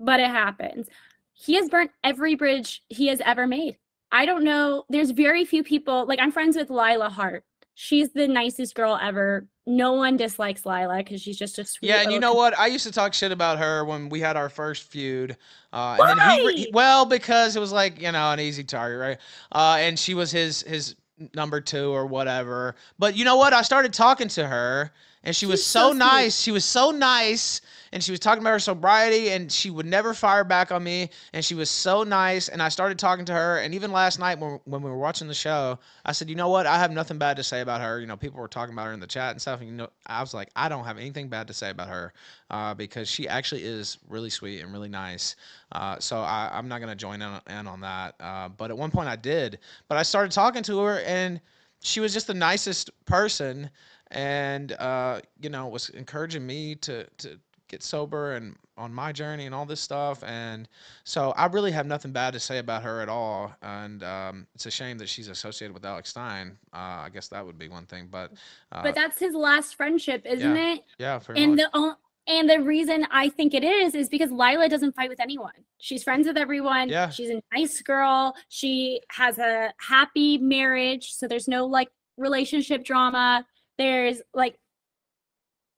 but it happens. He has burnt every bridge he has ever made. I don't know. There's very few people, like, I'm friends with Lila Hart. She's the nicest girl ever. No one dislikes Lila because she's just a sweet. Yeah, and you know what? I used to talk shit about her when we had our first feud. Uh, and then he, re- well, because it was like you know an easy target, right? Uh, and she was his his number two or whatever. But you know what? I started talking to her, and she was so, so nice. She was so nice, and she was talking about her sobriety, and she would never fire back on me. And she was so nice, and I started talking to her. And even last night when when we were watching the show, I said, you know what? I have nothing bad to say about her. You know, people were talking about her in the chat and stuff. And you know, I was like, I don't have anything bad to say about her uh, because she actually is really sweet and really nice. Uh, so I, I'm not gonna join in, in on that. Uh, but at one point I did. But I started talking to her, and she was just the nicest person, and uh, you know, was encouraging me to to get sober and on my journey and all this stuff. And so I really have nothing bad to say about her at all. And um, it's a shame that she's associated with Alex Stein. Uh, I guess that would be one thing. But uh, But that's his last friendship, isn't it? yeah, And much. the and the reason I think it is is because Lila doesn't fight with anyone. She's friends with everyone. Yeah. She's a nice girl. She has a happy marriage, so there's no like relationship drama. There's like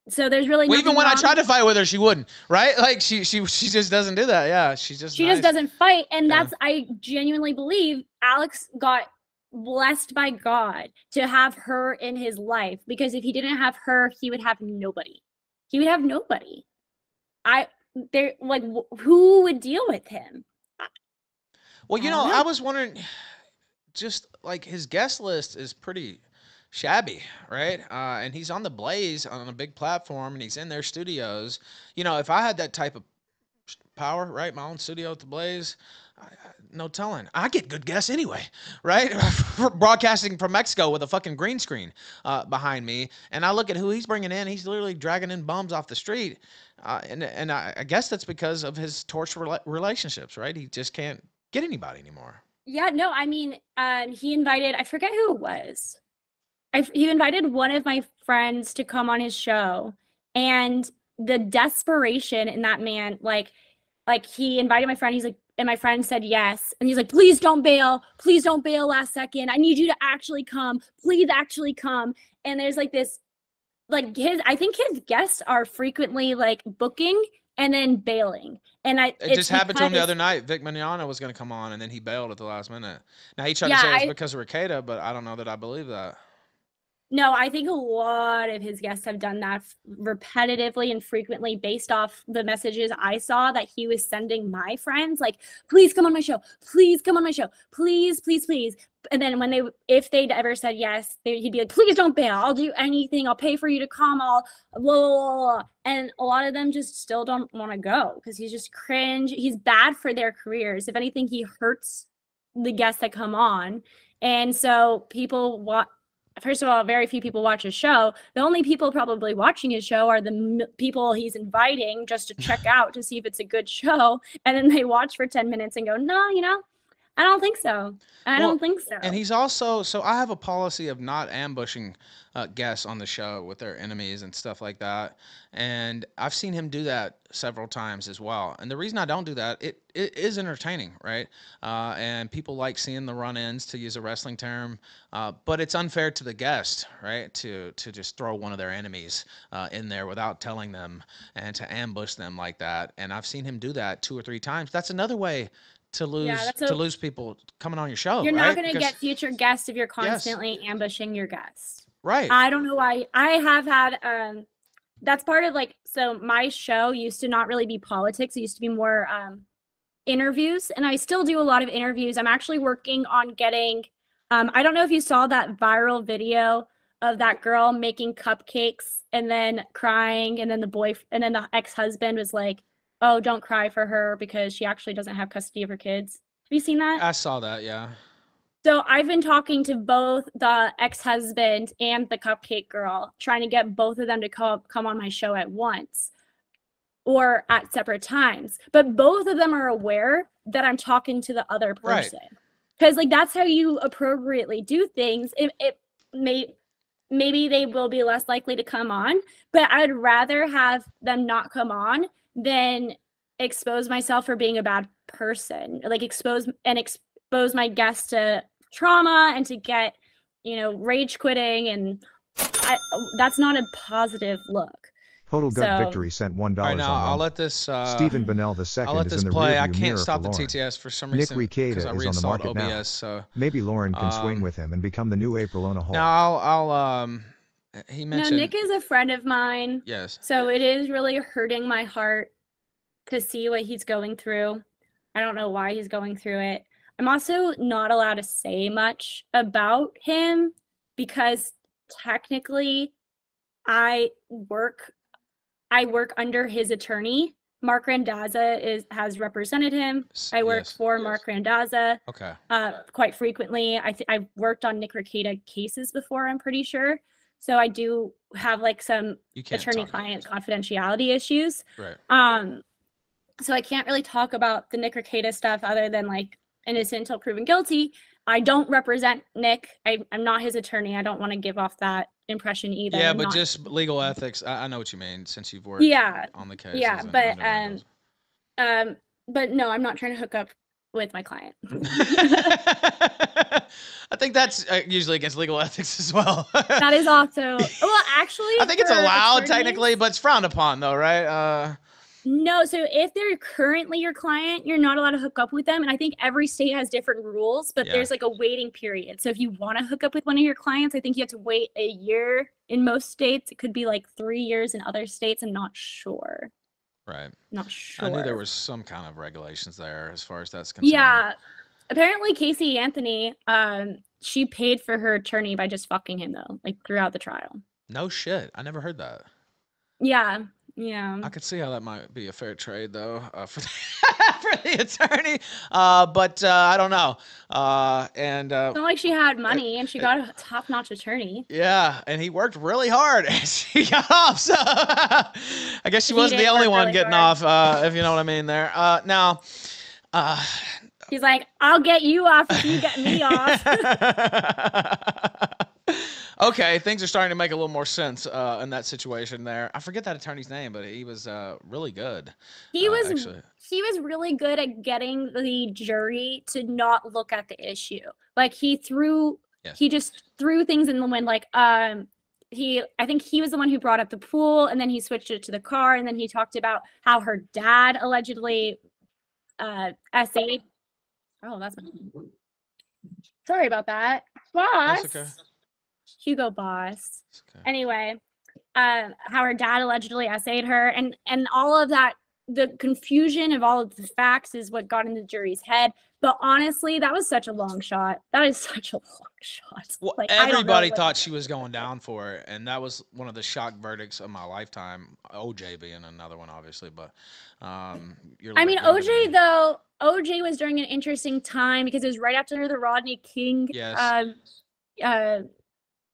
so there's really Well, even when I tried to fight with her, she wouldn't. Right? Like she she she just doesn't do that. Yeah, she's just she nice. just doesn't fight and Yeah. that's i genuinely believe alex got blessed by god to have her in his life because if he didn't have her he would have nobody he would have nobody i there like wh- who would deal with him Well, you know, don't I was wondering, just like his guest list is pretty shabby, right? Uh, and he's on the Blaze on a big platform, and he's in their studios. You know, if I had that type of power, right, my own studio at the Blaze, I, I, no telling. I get good guests anyway, right? Broadcasting from Mexico with a fucking green screen uh, behind me, and I look at who he's bringing in. He's literally dragging in bums off the street, uh, and and I, I guess that's because of his torch rela- relationships, right? He just can't get anybody anymore. yeah no i mean um he invited i forget who it was I, he invited one of my friends to come on his show and the desperation in that man like like he invited my friend he's like and my friend said yes and he's like please don't bail please don't bail last second i need you to actually come please actually come and there's like this like his i think his guests are frequently like booking and then bailing and i It just happened to him the other night. Vic Mignogna was going to come on, and then he bailed at the last minute. Now he tried Yeah, to say it was because of Rekieta, but I don't know that I believe that. No, I think a lot of his guests have done that repetitively and frequently based off the messages I saw that he was sending my friends like, please come on my show. Please come on my show. Please, please, please. And then when they, if they'd ever said yes, they, he'd be like, please don't bail. I'll do anything. I'll pay for you to come. I'll blah, blah, blah, blah." And a lot of them just still don't want to go because he's just cringe. He's bad for their careers. If anything, he hurts the guests that come on. And so people want, first of all, very few people watch his show. The only people probably watching his show are the m- people he's inviting just to check out to see if it's a good show. And then they watch for 10 minutes and go, no, you know, I don't think so. I Well, don't think so. And he's also so I have a policy of not ambushing uh, guests on the show with their enemies and stuff like that. And I've seen him do that several times as well. And the reason I don't do that, it, it is entertaining, right? Uh, and people like seeing the run-ins, to use a wrestling term. Uh, but it's unfair to the guest, right? To to just throw one of their enemies uh, in there without telling them and to ambush them like that. And I've seen him do that two or three times. That's another way to lose that's to lose people coming on your show. You're right? not going to get future guests if you're Yes. constantly ambushing your guests. right. I don't know why. I have had um that's part of like so my show used to not really be politics. It used to be more um interviews and I still do a lot of interviews. I'm actually working on getting um I don't know if you saw that viral video of that girl making cupcakes and then crying and then the boy and then the ex-husband was like, "Oh, don't cry for her because she actually doesn't have custody of her kids." Have you seen that? I saw that. Yeah. So I've been talking to both the ex-husband and the cupcake girl, trying to get both of them to come come on my show at once or at separate times. But both of them are aware that I'm talking to the other person. Because like that's how you appropriately do things. It, it may maybe they will be less likely to come on, but I'd rather have them not come on than expose myself for being a bad person. Like expose and expose my guests to trauma and to get you know rage quitting and I, that's not a positive look Total Gut So- Victory sent $1 All right, now I'll let this. Uh, Stephen Bennell II I'll let is this in the play. I can't stop the TTS for some reason Rekieta because I is on the reinstalled market now. OBS. So Maybe Lauren can swing Um, with him and become the new April Hall. now I'll, I'll um, he no nick is a friend of mine yes. so it is really hurting my heart to see what he's going through i don't know why he's going through it i'm also not allowed to say much about him because technically i work i work under his attorney Marc Randazza is has represented him I work yes, for yes. Marc Randazza Okay. uh, quite frequently. I th- I've worked on Nick Rekieta cases before. I'm pretty sure. So I do have like some You can't. talk about attorney-client confidentiality issues. Right. Um, so I can't really talk about the Nick Rekieta stuff other than like innocent until proven guilty. I don't represent Nick. I, I'm not his attorney. I don't want to give off that impression either. Yeah, I'm but not- just legal ethics. I, I know what you mean since you've worked. Yeah, On the case. yeah, but um, um, but no, I'm not trying to hook up with my client. I think that's uh, usually against legal ethics as well. that is also well, actually, I think it's allowed technically, but it's frowned upon though, right? Uh, No, so if they're currently your client, you're not allowed to hook up with them. And I think every state has different rules, but Yeah. there's like a waiting period. So if you want to hook up with one of your clients, I think you have to wait a year in most states. It could be like three years in other states. I'm not sure. Right. Not sure. I knew there was some kind of regulations there as far as that's concerned. Yeah. Apparently Casey Anthony, um, she paid for her attorney by just fucking him though, like throughout the trial. No shit. I never heard that. Yeah. Yeah. I could see how that might be a fair trade, though, uh, for the, for the attorney. Uh, but uh, I don't know. Uh, and uh, It's not like she had money and she got a top notch attorney. yeah, and he worked really hard, and she got off. So I guess she He wasn't the only one really getting hard. off, uh, if you know what I mean. There. Uh, now. Uh, He's like, I'll get you off if you get me off. Okay, things are starting to make a little more sense uh, in that situation there. I forget that attorney's name, but he was uh, really good. He uh, was actually. he was really good at getting the jury to not look at the issue. Like he threw Yes. he just threw things in the wind like um he I think he was the one who brought up the pool and then he switched it to the car and then he talked about how her dad allegedly uh essayed Oh, that's Sorry about that. Boss. That's okay. Hugo Boss okay. anyway um how her dad allegedly essayed her and and all of that the confusion of all of the facts is what got in the jury's head but honestly that was such a long shot that is such a long shot Well, Like, I don't know everybody thought she was going down for it, and that was one of the shock verdicts of my lifetime. OJ being another one, obviously, but um, you're i mean oj though oj was during an interesting time because it was right after the rodney king Yes. um uh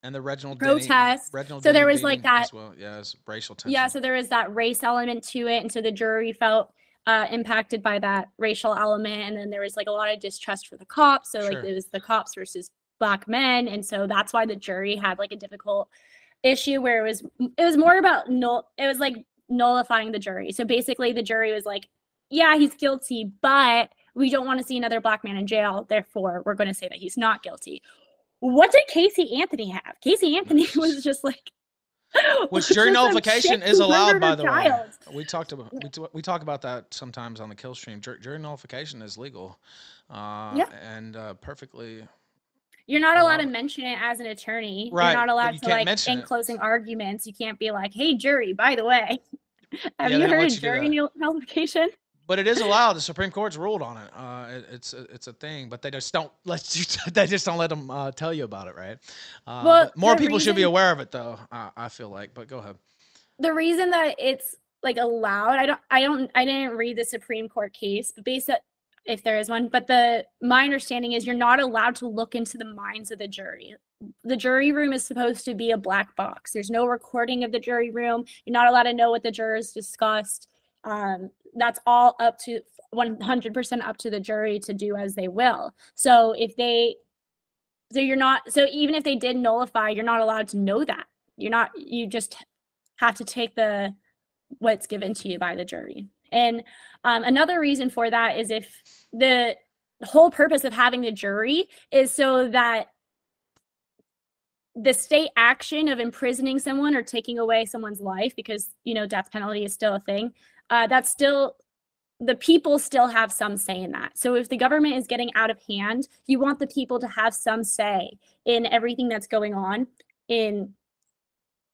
and the Reginald Denny- Reginald So there was, like, that- well. Yes, racial tension. yeah so there was that race element to it and so the jury felt uh, impacted by that racial element, and then there was like a lot of distrust for the cops. So like Sure. it was the cops versus black men, and so that's why the jury had like a difficult issue where it was it was more about null. It was like nullifying the jury. So basically, the jury was like, "Yeah, he's guilty, but we don't want to see another black man in jail. Therefore, we're going to say that he's not guilty." What did Casey Anthony have? Casey Anthony was just like. Which jury nullification is allowed, by the way. We talked about we, t- we talk about that sometimes on the kill stream. Jur- jury nullification is legal, uh, Yeah. and uh, perfectly. You're not allowed to mention it as an attorney. Right, You're not allowed you to like in it. closing arguments. You can't be like, "Hey, jury, by the way, have Yeah, you heard of jury nullification?" But it is allowed. The Supreme Court's ruled on it. Uh, it it's a, it's a thing, but they just don't let you. they just don't let them uh, tell you about it, right? Uh, Well, more people should be aware of it, though. Uh, I feel like. But go ahead. the reason that it's like allowed i don't i don't i didn't read the supreme court case but based on if there is one but the my understanding is you're not allowed to look into the minds of the jury the jury room is supposed to be a black box there's no recording of the jury room you're not allowed to know what the jurors discussed um, that's all up to 100% up to the jury to do as they will. So if they so you're not so even if they did nullify you're not allowed to know that. You're not you just have to take the what's given to you by the jury. And um, another reason for that is if the whole purpose of having the jury is so that the state action of imprisoning someone or taking away someone's life because you know death penalty is still a thing uh, that's still the people still have some say in that. So if the government is getting out of hand you want the people to have some say in everything that's going on in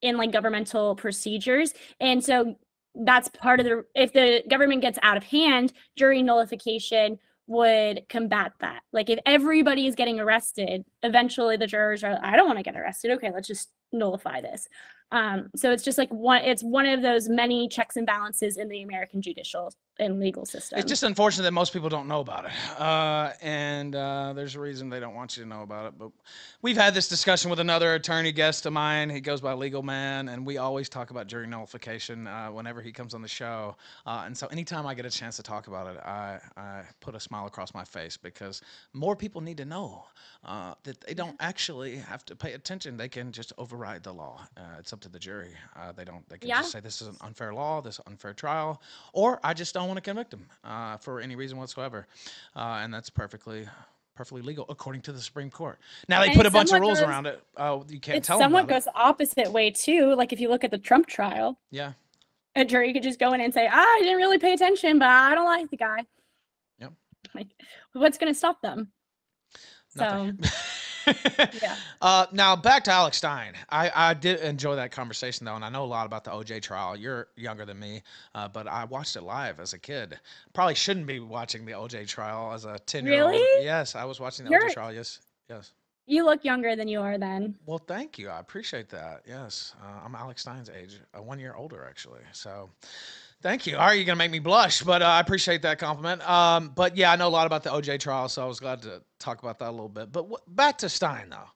in like governmental procedures. And so that's part of the if the government gets out of hand jury nullification would combat that. Like if everybody is getting arrested eventually the jurors are i don't want to get arrested. Okay let's just nullify this um so it's just like one it's one of those many checks and balances in the american judicial and legal system It's just unfortunate that most people don't know about it, uh, and uh, there's a reason they don't want you to know about it. But we've had this discussion with another attorney guest of mine. He goes by Legal Man, and we always talk about jury nullification uh, whenever he comes on the show. Uh, and so, anytime I get a chance to talk about it, I, I put a smile across my face because more people need to know uh, that they don't actually have to pay attention. They can just override the law. Uh, it's up to the jury. Uh, they don't. They can Yeah. just say this is an unfair law, this unfair trial, or I just don't want to convict him uh, for any reason whatsoever, uh, and that's perfectly perfectly legal according to the Supreme Court. Now they And put a bunch of rules goes- around it. Uh, you can't it tell them somewhat it. goes the opposite way too like if you look at the trump trial Yeah, a jury could just go in and say, ah, I didn't really pay attention, but I don't like the guy. Yep. Like, what's going to stop them? So, nothing. yeah. Uh, now back to Alex Stein. I, I did enjoy that conversation though, and I know a lot about the OJ trial. You're younger than me, uh, but I watched it live as a kid. Probably shouldn't be watching the OJ trial as a ten year old. Really? Yes, I was watching the You're- OJ trial. Yes, yes. you look younger than you are then. Well, thank you. I appreciate that. Yes, uh, I'm Alex Stein's age, uh, one year older actually. So, thank you. Are you gonna make me blush? But uh, I appreciate that compliment. Um, but yeah, I know a lot about the OJ trial, so I was glad to talk about that a little bit. But w- back to Stein though.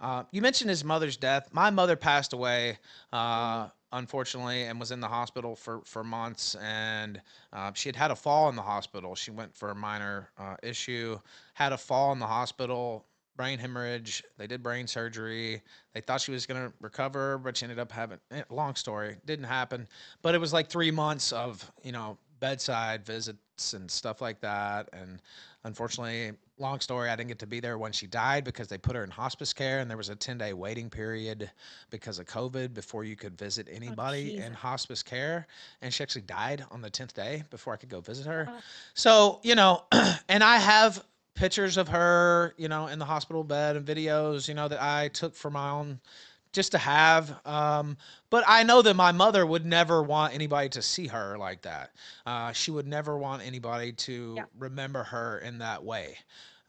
Uh, you mentioned his mother's death. My mother passed away, uh, unfortunately, and was in the hospital for, for months. And uh, she had had a fall in the hospital. She went for a minor uh, issue, had a fall in the hospital, brain hemorrhage. They did brain surgery. They thought she was going to recover, but she ended up having, eh, long story, didn't happen. But it was like three months of, you know, bedside visits and stuff like that. And unfortunately, long story, I didn't get to be there when she died because they put her in hospice care and there was a 10 day waiting period because of COVID before you could visit anybody in hospice care. And she actually died on the 10th day before I could go visit her. Oh. So, you know, and I have pictures of her, you know, in the hospital bed and videos, you know, that I took for my own just to have. Um, but I know that my mother would never want anybody to see her like that. Uh, she would never want anybody to Yeah. remember her in that way.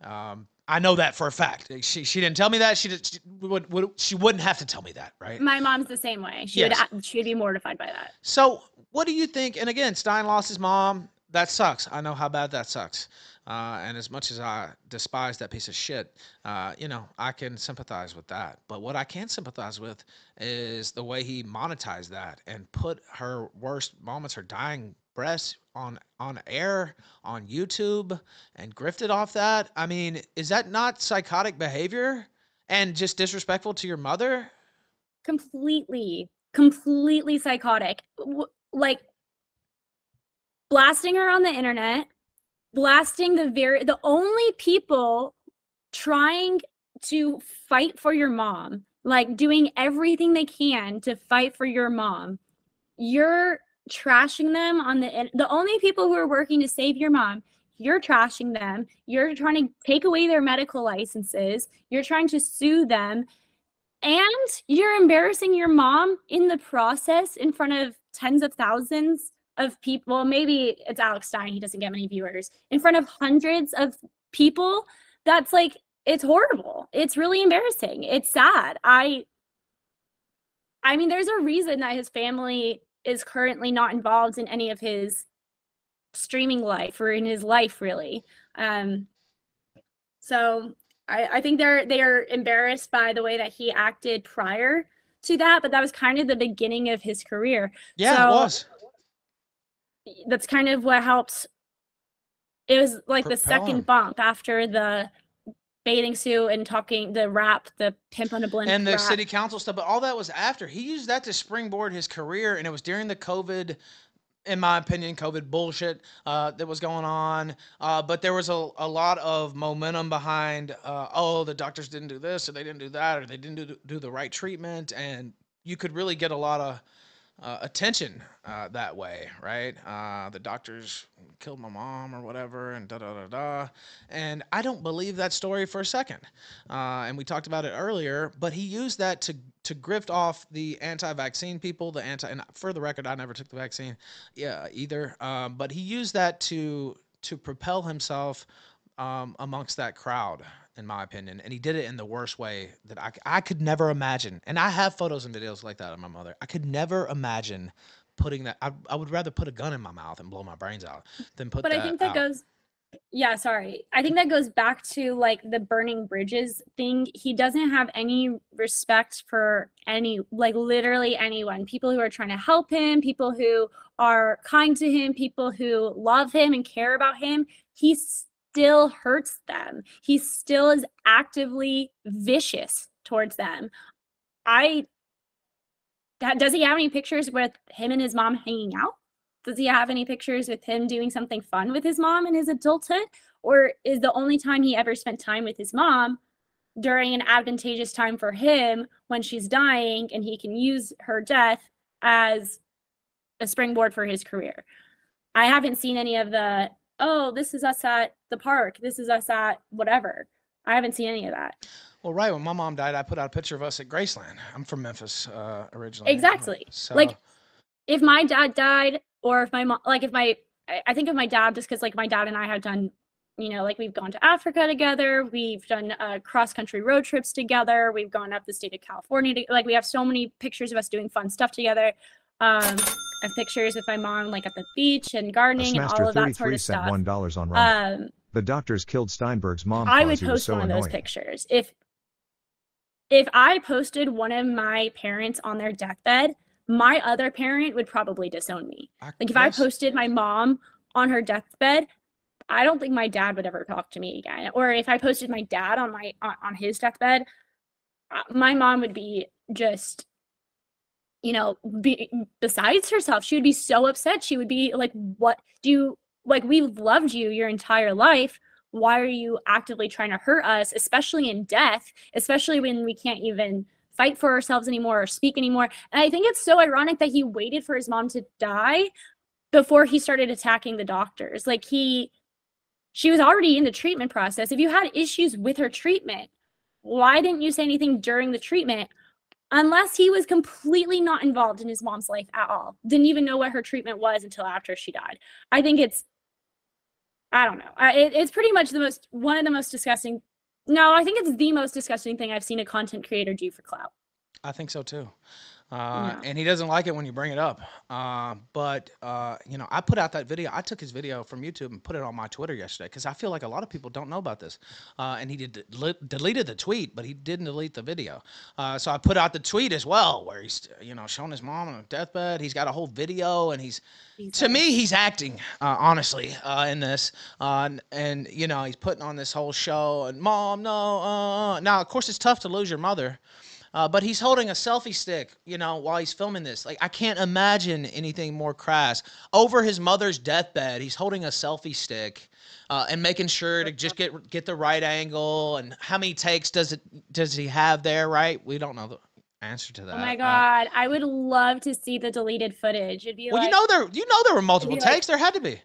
Um, I know that for a fact. She she didn't tell me that. She, did, she would, would she wouldn't have to tell me that, right? My mom's the same way. She Yes. would she would be mortified by that. So, what do you think? And again, Stein lost his mom. that sucks. I know how bad that sucks. Uh, and as much as I despise that piece of shit, uh, you know, I can sympathize with that. But what I can't sympathize with is the way he monetized that and put her worst moments, her dying breaths, on on air on YouTube and grifted off that. I mean, is that not psychotic behavior and just disrespectful to your mother? completely completely psychotic like blasting her on the internet blasting the very the only people trying to fight for your mom like doing everything they can to fight for your mom you're trashing them on the the only people who are working to save your mom you're trashing them you're trying to take away their medical licenses you're trying to sue them and you're embarrassing your mom in the process in front of tens of thousands of people. Maybe it's Alex Stein, he doesn't get many viewers. In front of hundreds of people, that's like it's horrible. It's really embarrassing. It's sad. I I mean, there's a reason that his family is currently not involved in any of his streaming life or in his life really. Um so I, I think they're they are embarrassed by the way that he acted prior to that, but that was kind of the beginning of his career. Yeah, So- it was. That's kind of what helps. It was like the Propel him. second bump after the bathing suit and talking the rap, the pimp on a blimp, and the rap. city council stuff, but all that was after. He used that to springboard his career, and it was during the COVID, in my opinion, COVID bullshit uh, that was going on. Uh, but there was a, a lot of momentum behind, uh, oh, the doctors didn't do this, or they didn't do that, or they didn't do, do the right treatment, and you could really get a lot of uh, attention uh, that way, right? Uh, the doctors killed my mom or whatever, and da da da da. And I don't believe that story for a second. Uh, and we talked about it earlier, but he used that to to grift off the anti-vaccine people, the anti. And for the record, I never took the vaccine, yeah, either. Um, but he used that to to propel himself um, amongst that crowd, in my opinion. And he did it in the worst way that I, I could never imagine. And I have photos and videos like that of my mother. I could never imagine putting that. I, I would rather put a gun in my mouth and blow my brains out than put but I think that out. goes yeah, sorry. I think that goes back to like the burning bridges thing. He doesn't have any respect for any like literally anyone. People who are trying to help him, people who are kind to him, people who love him and care about him. He still hurts them. He still is actively vicious towards them. I does he have any pictures with him and his mom hanging out? Does he have any pictures with him doing something fun with his mom in his adulthood? Or is the only time he ever spent time with his mom during an advantageous time for him when she's dying and he can use her death as a springboard for his career? I haven't seen any of the, oh, this is us at the park, this is us at whatever. I haven't seen any of that. Well, right when my mom died, I put out a picture of us at Graceland. I'm from Memphis uh, originally. Exactly. So, Like, if my dad died or if my mom like if my I- think of my dad just because like my dad and i have done you know like we've gone to africa together we've done uh, cross country road trips together we've gone up the state of california to, like we have so many pictures of us doing fun stuff together um pictures with my mom like at the beach and gardening and all of that sort 33 of sent stuff one dollars on um the doctors killed Steinberg's mom. I would post so one of those pictures. If if I posted one of my parents on their deathbed, my other parent would probably disown me. I Like if I posted my mom on her deathbed, I don't think my dad would ever talk to me again. Or if I posted my dad on my on, on his deathbed, uh, my mom would be just you know, be, besides herself, she would be so upset. She would be like, "What do you like? We've loved you your entire life. Why are you actively trying to hurt us, especially in death, especially when we can't even fight for ourselves anymore or speak anymore?" And I think it's so ironic that he waited for his mom to die before he started attacking the doctors. Like he she was already in the treatment process. If you had issues with her treatment, why didn't you say anything during the treatment? Unless he was completely not involved in his mom's life at all. Didn't even know what her treatment was until after she died. I think it's I don't know. It, it's pretty much the most one of the most disgusting no, I think it's the most disgusting thing I've seen a content creator do for clout. I think so too. Uh, and he doesn't like it when you bring it up. Uh, but uh, you know, I put out that video. I took his video from YouTube and put it on my Twitter yesterday because I feel like a lot of people don't know about this. Uh, and he did del- deleted the tweet, but he didn't delete the video. Uh, so I put out the tweet as well, where he's you know showing his mom on a deathbed. He's got a whole video, and he's to me he's acting uh, honestly in this. And, and, you know he's putting on this whole show. And mom, no. now of course it's tough to lose your mother. Uh, but he's holding a selfie stick, you know, while he's filming this. Like I can't imagine anything more crass. Over his mother's deathbed, he's holding a selfie stick uh, and making sure to just get get the right angle. And how many takes does it does he have there? Right? We don't know the answer to that. Oh my god, uh, I would love to see the deleted footage. It'd be well, like, you know there you know there were multiple takes. Like, there had to be.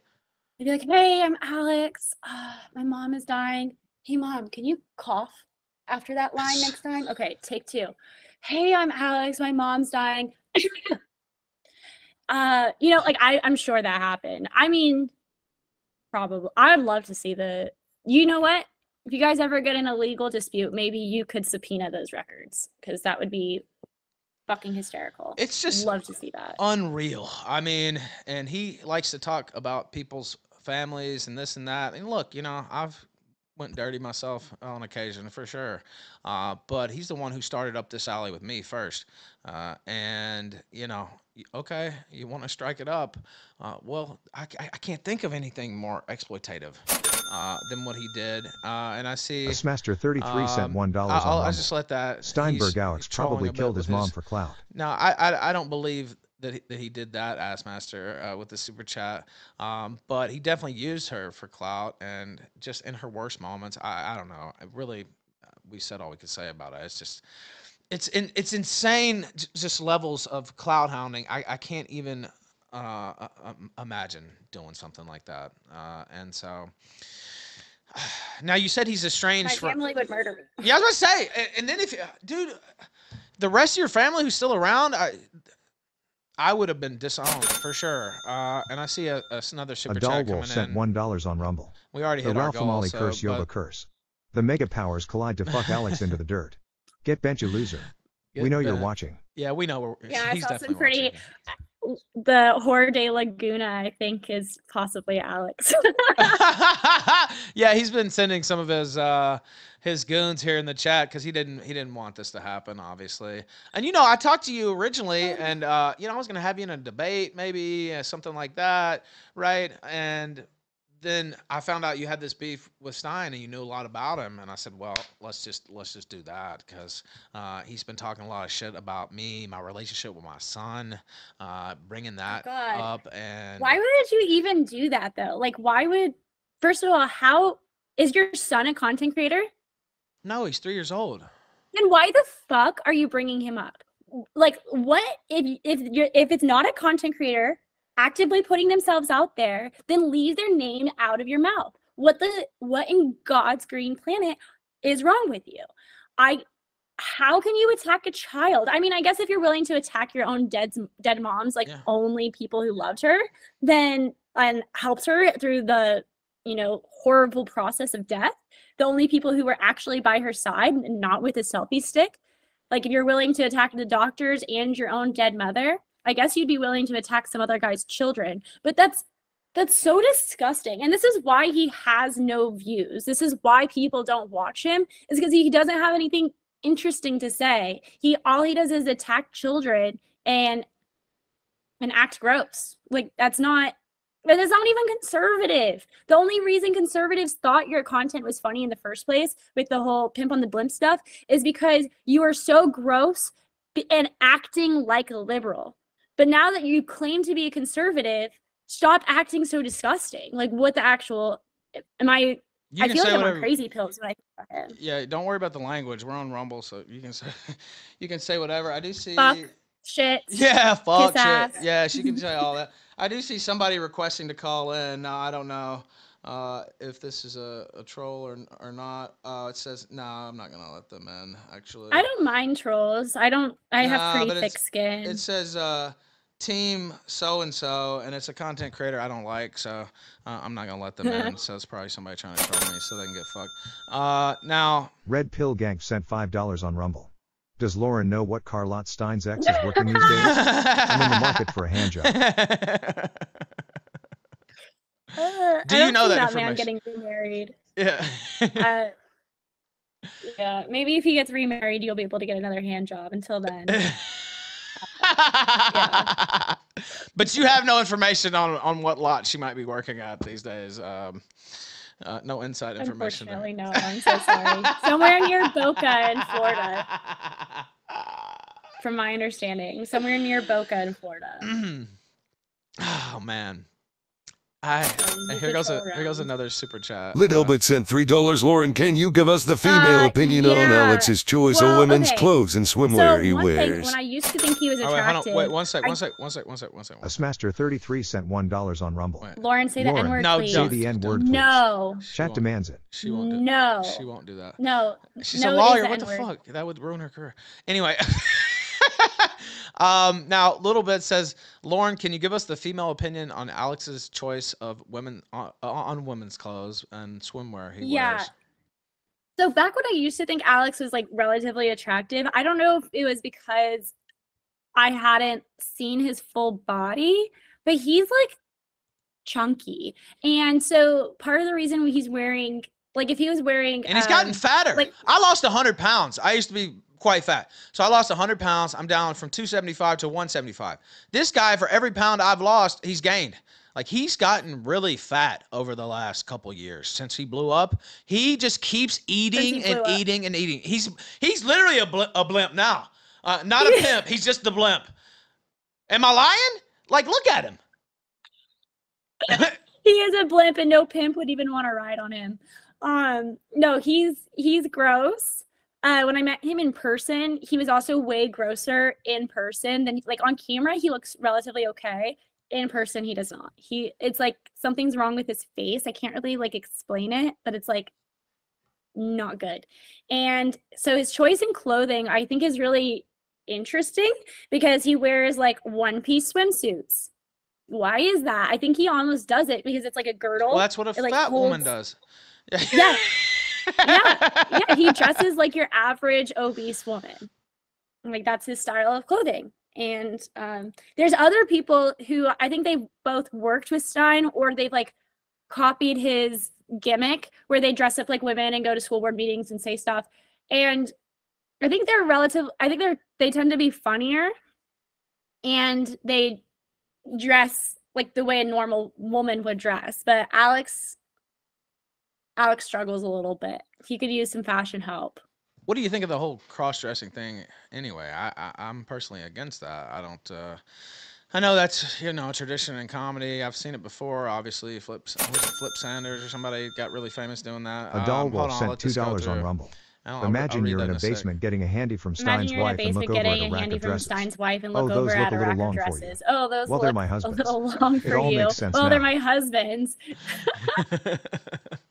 I'd be like, hey, I'm Alex. Uh, my mom is dying. Hey, mom, can you cough? After that line next time? Okay, take two. Hey, I'm Alex. My mom's dying. uh, you know, like I, I'm sure that happened. I mean, probably. I'd love to see the. You know what? If you guys ever get in a legal dispute, maybe you could subpoena those records because that would be fucking hysterical. It's just love to see that. Unreal. I mean, and he likes to talk about people's families and this and that. And look, you know, I've went dirty myself on occasion for sure. Uh, but he's the one who started up this alley with me first. Uh, and, you know, okay, you want to strike it up. Uh, well, I, I can't think of anything more exploitative. Uh, than what he did, uh, and I see. Smaster thirty-three um, cent one dollars. I'll, I'll just let that. Steinberg Alex probably killed his mom for clout. No, I, I I don't believe that he, that he did that ass master uh, with the super chat. Um, but he definitely used her for clout and just in her worst moments. I, I don't know. I really uh, we said all we could say about it. It's just it's in, it's insane just levels of cloud hounding. I, I can't even uh, uh, um, imagine doing something like that. Uh, and so now you said he's estranged my family would murder me. Yeah i was gonna say and then if dude the rest of your family who's still around I, I would have been disowned for sure. Uh, and I see a, a another super Adal chat Wolf sent one dollars on Rumble. We already the hit Ralph our goal, Amali so, curse but... Curse. The mega powers collide to fuck Alex into the dirt. Get bent, you loser. Get we know bent. you're watching. Yeah, we know. We're, yeah, he's I saw some pretty. Watching. The Horror DeLaguna, I think, is possibly Alex. yeah, he's been sending some of his uh, his goons here in the chat because he didn't he didn't want this to happen, obviously. And you know, I talked to you originally, and uh, you know, I was gonna have you in a debate, maybe uh, something like that, right? And then I found out you had this beef with Stein and you knew a lot about him, and I said, well, let's just let's just do that because uh, he's been talking a lot of shit about me, my relationship with my son, uh, bringing that oh up. And why would you even do that though? Like, why would first of all, how is your son a content creator? No, he's three years old. Then why the fuck are you bringing him up? Like, what if if you're if it's not a content creator actively putting themselves out there, then leave their name out of your mouth. What the what in God's green planet is wrong with you? I how can you attack a child? I mean, I guess if you're willing to attack your own dead dead moms, like yeah. only people who loved her, then and helps her through the you know horrible process of death, the only people who were actually by her side and not with a selfie stick. Like if you're willing to attack the doctors and your own dead mother, I guess you'd be willing to attack some other guy's children. But that's that's so disgusting. And this is why he has no views. This is why people don't watch him is because he doesn't have anything interesting to say. He all he does is attack children and and act gross. Like that's not but it's not even conservative. The only reason conservatives thought your content was funny in the first place with the whole pimp on the blimp stuff is because you are so gross and acting like a liberal. But now that you claim to be a conservative, stop acting so disgusting. Like what the actual am I you I feel like I'm whatever. on crazy pills when I think about him. Yeah, don't worry about the language. We're on Rumble, so you can say you can say whatever. I do see fuck shit. Yeah, fuck shit. Ass. Yeah, she can say all that. I do see somebody requesting to call in. Now I don't know uh, if this is a, a troll or or not. Uh, it says no. Nah, I'm not gonna let them in. Actually, I don't mind trolls. I don't. I nah, have pretty thick skin. It says uh, team so and so, and it's a content creator I don't like, so uh, I'm not gonna let them in. So it's probably somebody trying to troll me so they can get fucked. Uh, now, Red Pill Gang sent five dollars on Rumble. Does Lauren know what Carlotte Stein's ex is working these days? I'm in the market for a hand job. Uh, Do you don't know see that man information? getting remarried? yeah. Uh, yeah, maybe if he gets remarried, you'll be able to get another hand job. Until then, but you have no information on on what lot she might be working at these days. Um, uh, no inside information. there. unfortunately, no. I'm so sorry. Somewhere near Boca in Florida, from my understanding, somewhere near Boca in Florida. Mhm. oh man. I and here goes a here goes another super chat. Lit Uh, Elbit sent three dollars. Lauren, can you give us the female Uh, opinion on. Alex's choice Well, of women's okay. clothes and So swimwear he one thing, wears? when I used to think he was Oh, wait, attractive, on. Wait, one sec, I- one sec, one sec, one sec, one sec, one A sec. Smaster 33 sent $1 on Rumble. Wait. Lauren, say the N word, No, please. Say the N word, please. No, Chat demands it. She won't do no, She won't do that. no. She's no a lawyer. What the fuck? That would ruin her career. Anyway. um, now, little bit says, Lauren, can you give us the female opinion on Alex's choice of women on, on women's clothes and swimwear he Yeah. wears? So back when I used to think Alex was like relatively attractive, I don't know if it was because I hadn't seen his full body, but he's like chunky. And so part of the reason he's wearing like if he was wearing And he's gotten um, fatter. like- I lost 100 pounds. I used to be quite fat. So I lost 100 pounds. I'm down from 275 to 175. This guy, for every pound I've lost, he's gained. Like he's gotten really fat over the last couple years since he blew up. He just keeps eating and up. eating and eating. He's he's literally a, bl- a blimp now. Uh, not a pimp. He's just the blimp. Am I lying? Like, look at him. he is a blimp and no pimp would even want to ride on him. Um no, he's he's gross. Uh when I met him in person, he was also way grosser in person than like on camera he looks relatively okay. In person he does not. He it's like something's wrong with his face. I can't really like explain it, but it's like not good. And so his choice in clothing I think is really interesting because he wears like one piece swimsuits. Why is that? I think he almost does it because it's like a girdle. Well, that's what a It, like, fat woman does. Yeah. yeah, yeah, he dresses like your average obese woman. Like that's his style of clothing. And um, there's other people who I think they've both worked with Stein or they've like copied his gimmick where they dress up like women and go to school board meetings and say stuff. And I think they're relative. I think they're they tend to be funnier, and they dress like the way a normal woman would dress. But Alex, Alex struggles a little bit. He could use some fashion help. What do you think of the whole cross-dressing thing? Anyway, I, I I'm personally against that. I don't. Uh, I know that's you know a tradition in comedy. I've seen it before. Obviously, Flip was it Flip Sanders or somebody got really famous doing that. A doll Um, hold wolf on, sent let this go $2 on. Rumble. I'll- I'll Imagine you're in a a basement getting a handy from Stein's Imagine you're in a wife and look over at a a rack of from dresses. Stein's wife and Oh, look those over look at a a little long for you. Oh, those Well, look they're my a husband's. little long It all you. makes sense oh, they're my husbands.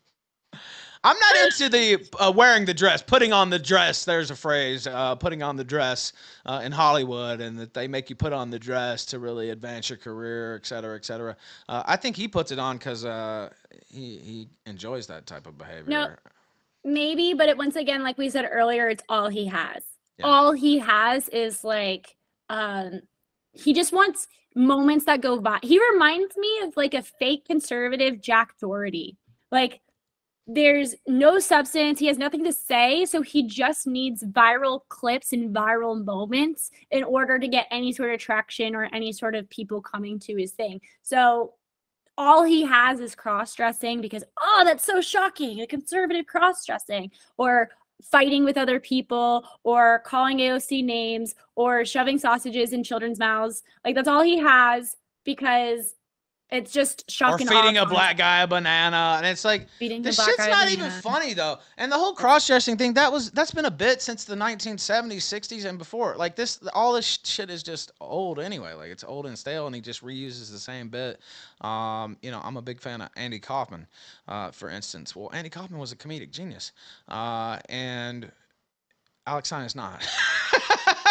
I'm not into the uh, wearing the dress, putting on the dress. There's a phrase, uh, putting on the dress uh, in Hollywood, and that they make you put on the dress to really advance your career, et cetera, et cetera. Uh, I think he puts it on because uh, he he enjoys that type of behavior. No, Maybe, but it, once again, like we said earlier, it's all he has. Yeah. All he has is like, um, he just wants moments that go by. He reminds me of like a fake conservative Jack Doherty. Like, there's no substance. He has nothing to say. So he just needs viral clips and viral moments in order to get any sort of traction or any sort of people coming to his thing. So all he has is cross dressing because, oh, that's so shocking. A conservative cross dressing or fighting with other people or calling AOC names or shoving sausages in children's mouths. Like that's all he has because it's just shocking. Or feeding a black guy a banana, and it's like Feeding this shit's not even banana. funny though. And the whole cross-dressing thing that was that's been a bit since the 1970s, 60s, and before. Like this, all this shit is just old anyway. Like it's old and stale, and he just reuses the same bit. Um, you know, I'm a big fan of Andy Kaufman, uh, for instance. Well, Andy Kaufman was a comedic genius, uh, and Alex Stein is not.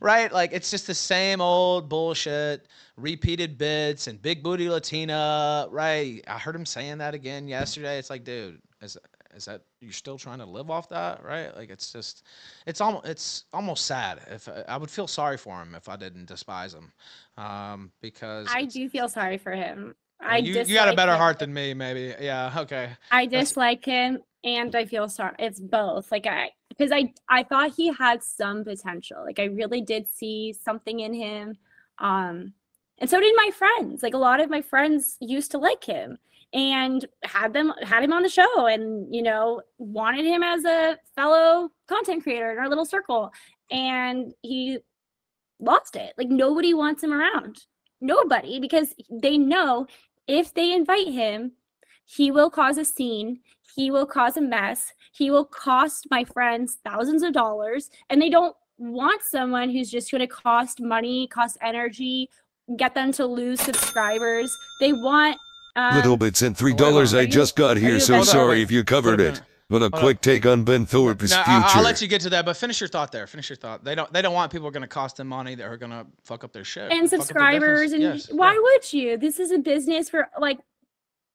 right? Like it's just the same old bullshit, repeated bits and big booty Latina, right? I heard him saying that again yesterday. It's like, dude, it's, is that you're still trying to live off that, right? Like it's just, it's almost it's almost sad. If I, I would feel sorry for him if I didn't despise him, um, because I do feel sorry for him. I you, you got a better him. heart than me, maybe. Yeah. Okay. I That's- dislike him and I feel sorry. It's both. Like I because I I thought he had some potential. Like I really did see something in him. Um and so did my friends. Like a lot of my friends used to like him and had them had him on the show and you know wanted him as a fellow content creator in our little circle and he lost it. Like nobody wants him around. Nobody because they know if they invite him he will cause a scene. He will cause a mess. He will cost my friends thousands of dollars. And they don't want someone who's just going to cost money, cost energy, get them to lose subscribers. They want. Um, Little bits and three dollars. I just got here, so sorry if you covered it. Minute. But a Hold on. quick take on Ben Thorpe's No, future. I, will let you get to that, but finish your thought there. Finish your thought. They don't. They don't want people going to cost them money that are going to fuck up their shit and fuck up their business. subscribers. And Yes, why yeah. would you? This is a business for like.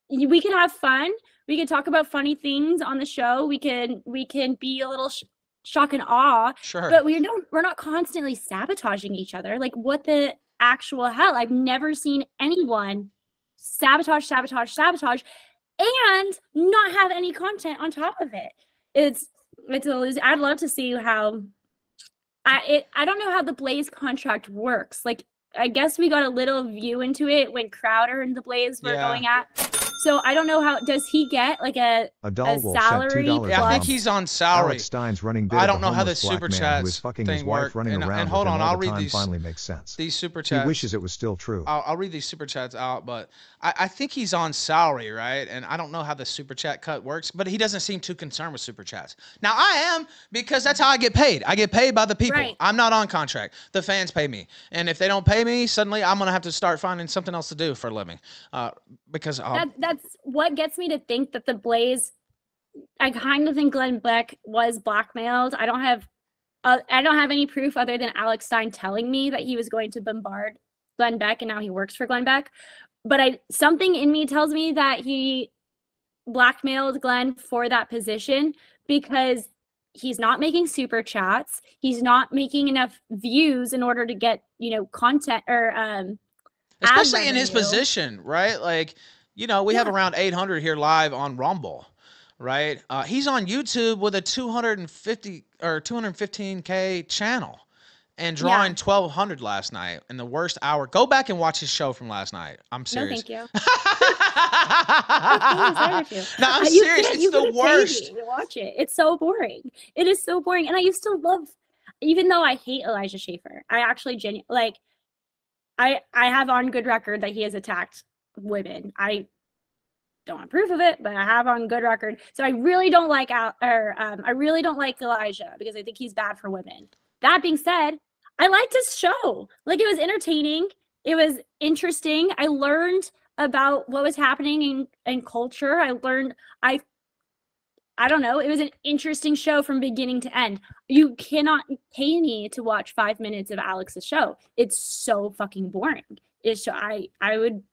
We can have fun. We can talk about funny things on the show. We can we can be a little sh- shock and awe Sure. but we don't we're not constantly sabotaging each other like what the actual hell i've never seen anyone sabotage sabotage sabotage and not have any content on top of it it's it's always i'd love to see how i it, i don't know how the blaze contract works like i guess we got a little view into it when crowder and the blaze were Yeah. going at so i don't know how does he get like a Adal Wolf sent salary yeah, I think he's on salary. Alex Stein's running bit I don't know how the super man who chats is fucking his wife work. running And- around and hold on, I'll the read these- finally makes sense. These super chats. He chats. wishes it was still true. I'll, I'll read these super chats out, but I, I think he's on salary, right? And I don't know how the super chat cut works, but he doesn't seem too concerned with super chats. Now I am because that's how I get paid. I get paid by the people. Right. I'm not on contract. The fans pay me, and if they don't pay me, suddenly I'm gonna have to start finding something else to do for a living, uh, because I'll, that that's what gets me to think that the Blaze. I kind of think Glenn Beck was blackmailed. I don't have, uh, I don't have any proof other than Alex Stein telling me that he was going to bombard Glenn Beck, and now he works for Glenn Beck. But I something in me tells me that he blackmailed Glenn for that position because he's not making super chats. He's not making enough views in order to get you know content or um especially in his position, right? Like, you know, we have around 800 here live on Rumble, right? Uh, he's on YouTube with a 250 or 215k channel and Yeah. drawing 1200 last night in the worst hour. Go back and watch his show from last night. I'm serious. No, thank you. no, wrong with you? I'm Uh, you serious. It's the worst. watch it. It's so boring. It is so boring, and I used to love, even though I hate Elijah Schaffer. I actually genuinely like. I I have on good record that he has attacked women. I don't have proof of it, but I have on good record. So I really don't like Al, or um, I really don't like Elijah because I think he's bad for women. That being said, I liked his show. Like it was entertaining. It was interesting. I learned about what was happening in, in culture. I learned I I don't know. It was an interesting show from beginning to end. You cannot pay me to watch five minutes of Alex's show. It's so fucking boring. It's so I I would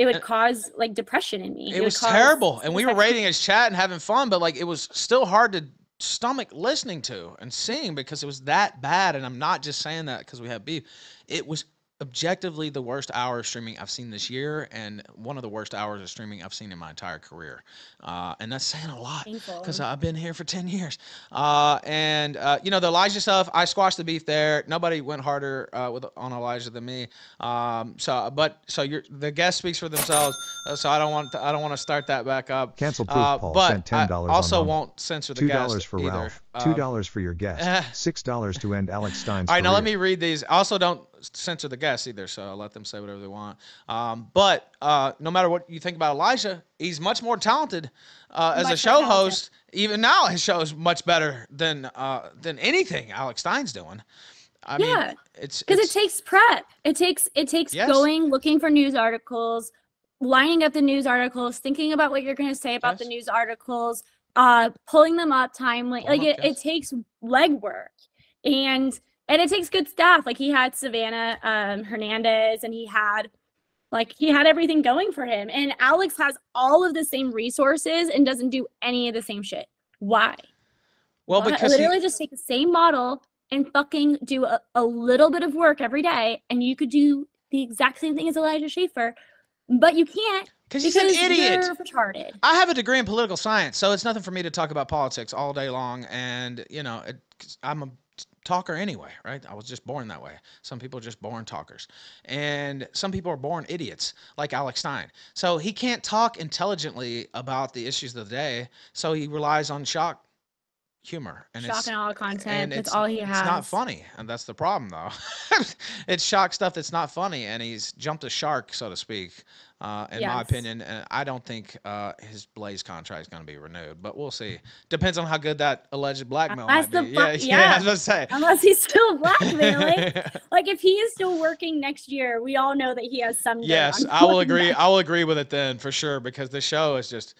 it would cause like depression in me. It would was terrible. And we were rating his chat and having fun, but like it was still hard to stomach listening to and seeing because it was that bad. And I'm not just saying that because we have beef. It was objectively the worst hour of streaming I've seen this year and one of the worst hours of streaming I've seen in my entire career. Uh, and that's saying a lot because I've been here for 10 years. Uh, and, uh, you know, the Elijah stuff, I squashed the beef there. Nobody went harder uh, with on Elijah than me. Um, so, but, so you're, the guest speaks for themselves. Uh, so I don't want to, I don't want to start that back up. Cancel proof. Uh, Paul but sent ten I also on won't censor the Two guest dollars for either. Ralph. Two Um, dollars for your guest. Six dollars to end Alex Stein's all right, now let me read these. Also don't censor the guests either, so I'll let them say whatever they want. Um, but uh, no matter what you think about Elijah, he's much more talented uh, as a Much more show host. Even now, his show is much better than uh, than anything Alex Stein's doing. I Yeah, mean, it's because it takes prep it takes it takes Yes. going looking for news articles lining up the news articles thinking about what you're going to say about the news articles uh pulling them up timely like it, it takes legwork and and it takes good staff like he had savannah um hernandez and he had Like he had everything going for him. And Alex has all of the same resources and doesn't do any of the same shit. Why? Well, because he- literally just take the same model and fucking do a, a little bit of work every day, and you could do the exact same thing as Elijah Schaffer, but you can't because he's an idiot. retarded. I have a degree in political science, so it's nothing for me to talk about politics all day long. And you know, it, I'm a talker anyway, right? I was just born that way. Some people are just born talkers, and some people are born idiots, like Alex Stein. So he can't talk intelligently about the issues of the day, so he relies on shock humor and Shock it's and all content. That's it's, all he has. it's not funny, and that's the problem, though. it's shock stuff that's not funny, and he's jumped a shark, so to speak, uh, in my opinion. And I don't think uh, his Blaze contract is going to be renewed, but we'll see. Depends on how good that alleged blackmail Unless might the be. bu- yeah, yeah, I was gonna say. Unless he's still blackmailing. like if he is still working next year, we all know that he has some. yes, I will agree. I will agree with it then for sure because the show is just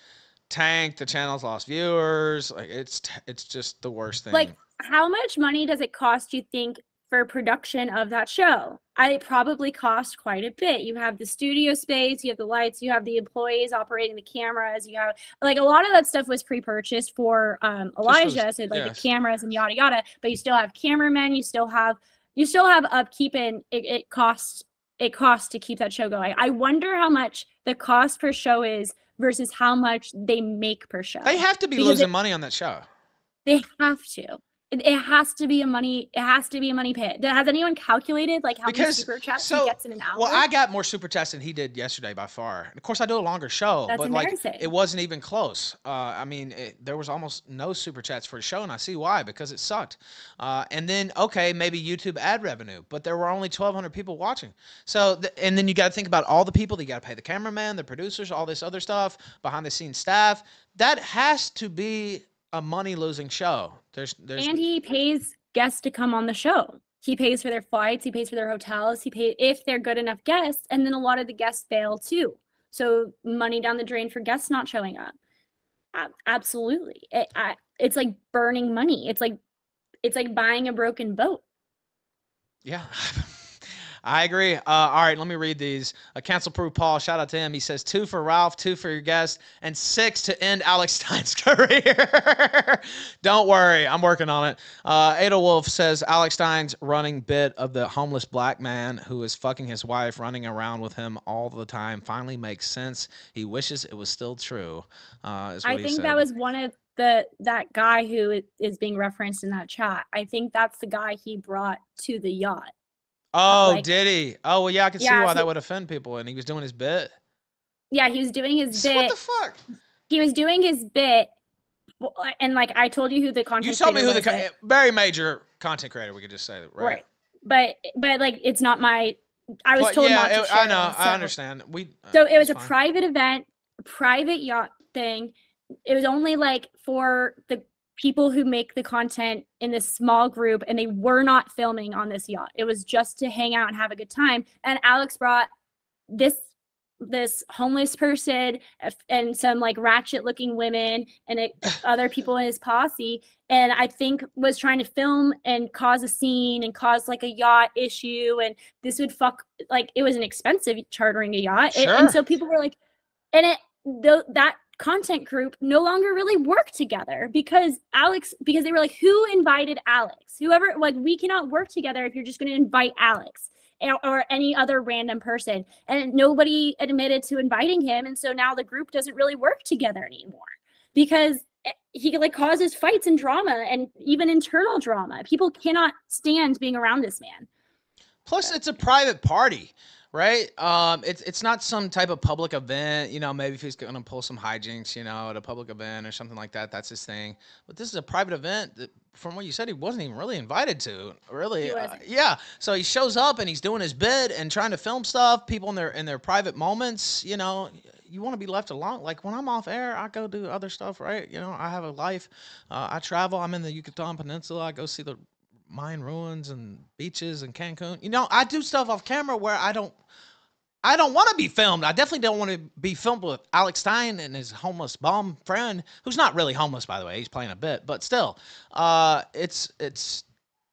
tanked. The channel's lost viewers. Like it's t- it's just the worst thing. Like, how much money does it cost, you think, for production of that show? I it probably cost quite a bit. You have the studio space, you have the lights, you have the employees operating the cameras, you have like a lot of that stuff was pre-purchased for um was- Elijah, so like yes. the cameras and yada yada. But you still have cameramen, you still have you still have upkeep and it, it costs it costs to keep that show going. I wonder how much the cost per show is versus how much they make per show. they have to be because losing it- money on that show. They have to. It, it has to be a money. It has to be a money pit. Has anyone calculated like how many Because- super chats so- he gets in an hour? Well, I got more super chats than he did yesterday by far. And of course, I do a longer show, That's but like it wasn't even close. Uh, I mean, it, there was almost no super chats for the show, and I see why because it sucked. Uh, and then okay, maybe YouTube ad revenue, but there were only 1,200 people watching. So, th- and then you got to think about all the people. that You got to pay the cameraman, the producers, all this other stuff, behind the scenes staff. That has to be a money losing show. There's, there's. and he pays guests to come on the show. He pays for their flights. He pays for their hotels. He pays if they're good enough guests, and then a lot of the guests fail too. So money down the drain for guests not showing up. Absolutely, it, I, it's like burning money. It's like it's like buying a broken boat. Yeah. I agree. Uh, all right, let me read these. A cancel proof Paul, shout out to him. He says two for Ralph, two for your guest, and six to end Alex Stein's career. Don't worry, I'm working on it. Uh, Ada Wolf says Alex Stein's running bit of the homeless black man who is fucking his wife, running around with him all the time, finally makes sense. He wishes it was still true. Uh, I think said. that was one of the that guy who is being referenced in that chat. I think that's the guy he brought to the yacht. Oh, like- did he? Oh, well, yeah, I can see why so- that would offend people, and he was doing his bit. Yeah, he was doing his So bit. what the fuck? he was doing his bit, and like I told you who the content. You told me who the was co- that- very major content creator. We could just say that, right? right. But but like it's not my. I was But told yeah, not to it- share. I know. so- I understand. We. uh, So it was a fine. private event, private yacht thing. It was only like for the people who make the content in this small group, and they were not filming on this yacht. It was just to hang out and have a good time. And Alex brought this this homeless person and some like ratchet looking women and it, other people in his posse and i think was trying to film and cause a scene and cause like a yacht issue and this would fuck like it was an expensive chartering a yacht and, and so people were like and it though that content group no longer really work together because alex because they were like who invited alex? Whoever like we cannot work together if you're just going to invite alex or- or any other random person. And nobody admitted to inviting him. And so now the group doesn't really work together anymore because eh, he like causes fights and drama and even internal drama. People cannot stand being around this man. Plus, it's a private party, right? Um, it's it's not some type of public event. You know, maybe if he's gonna pull some hijinks, you know, at a public event or something like that, that's his thing. But this is a private event that, from what you said, he wasn't even really invited to. Really, Uh, yeah. So he shows up and he's doing his bit and trying to film stuff. People in their in their private moments, you know. You want to be left alone. Like when I'm off air, I go do other stuff, right? You know, I have a life. Uh, I travel. I'm in the Yucatan Peninsula. I go see the Mayan ruins and beaches and Cancun. You know, I do stuff off camera where I don't I don't want to be filmed. I definitely don't want to be filmed with Alex Stein and his homeless bum friend, who's not really homeless by the way. He's playing a bit, but still. Uh it's it's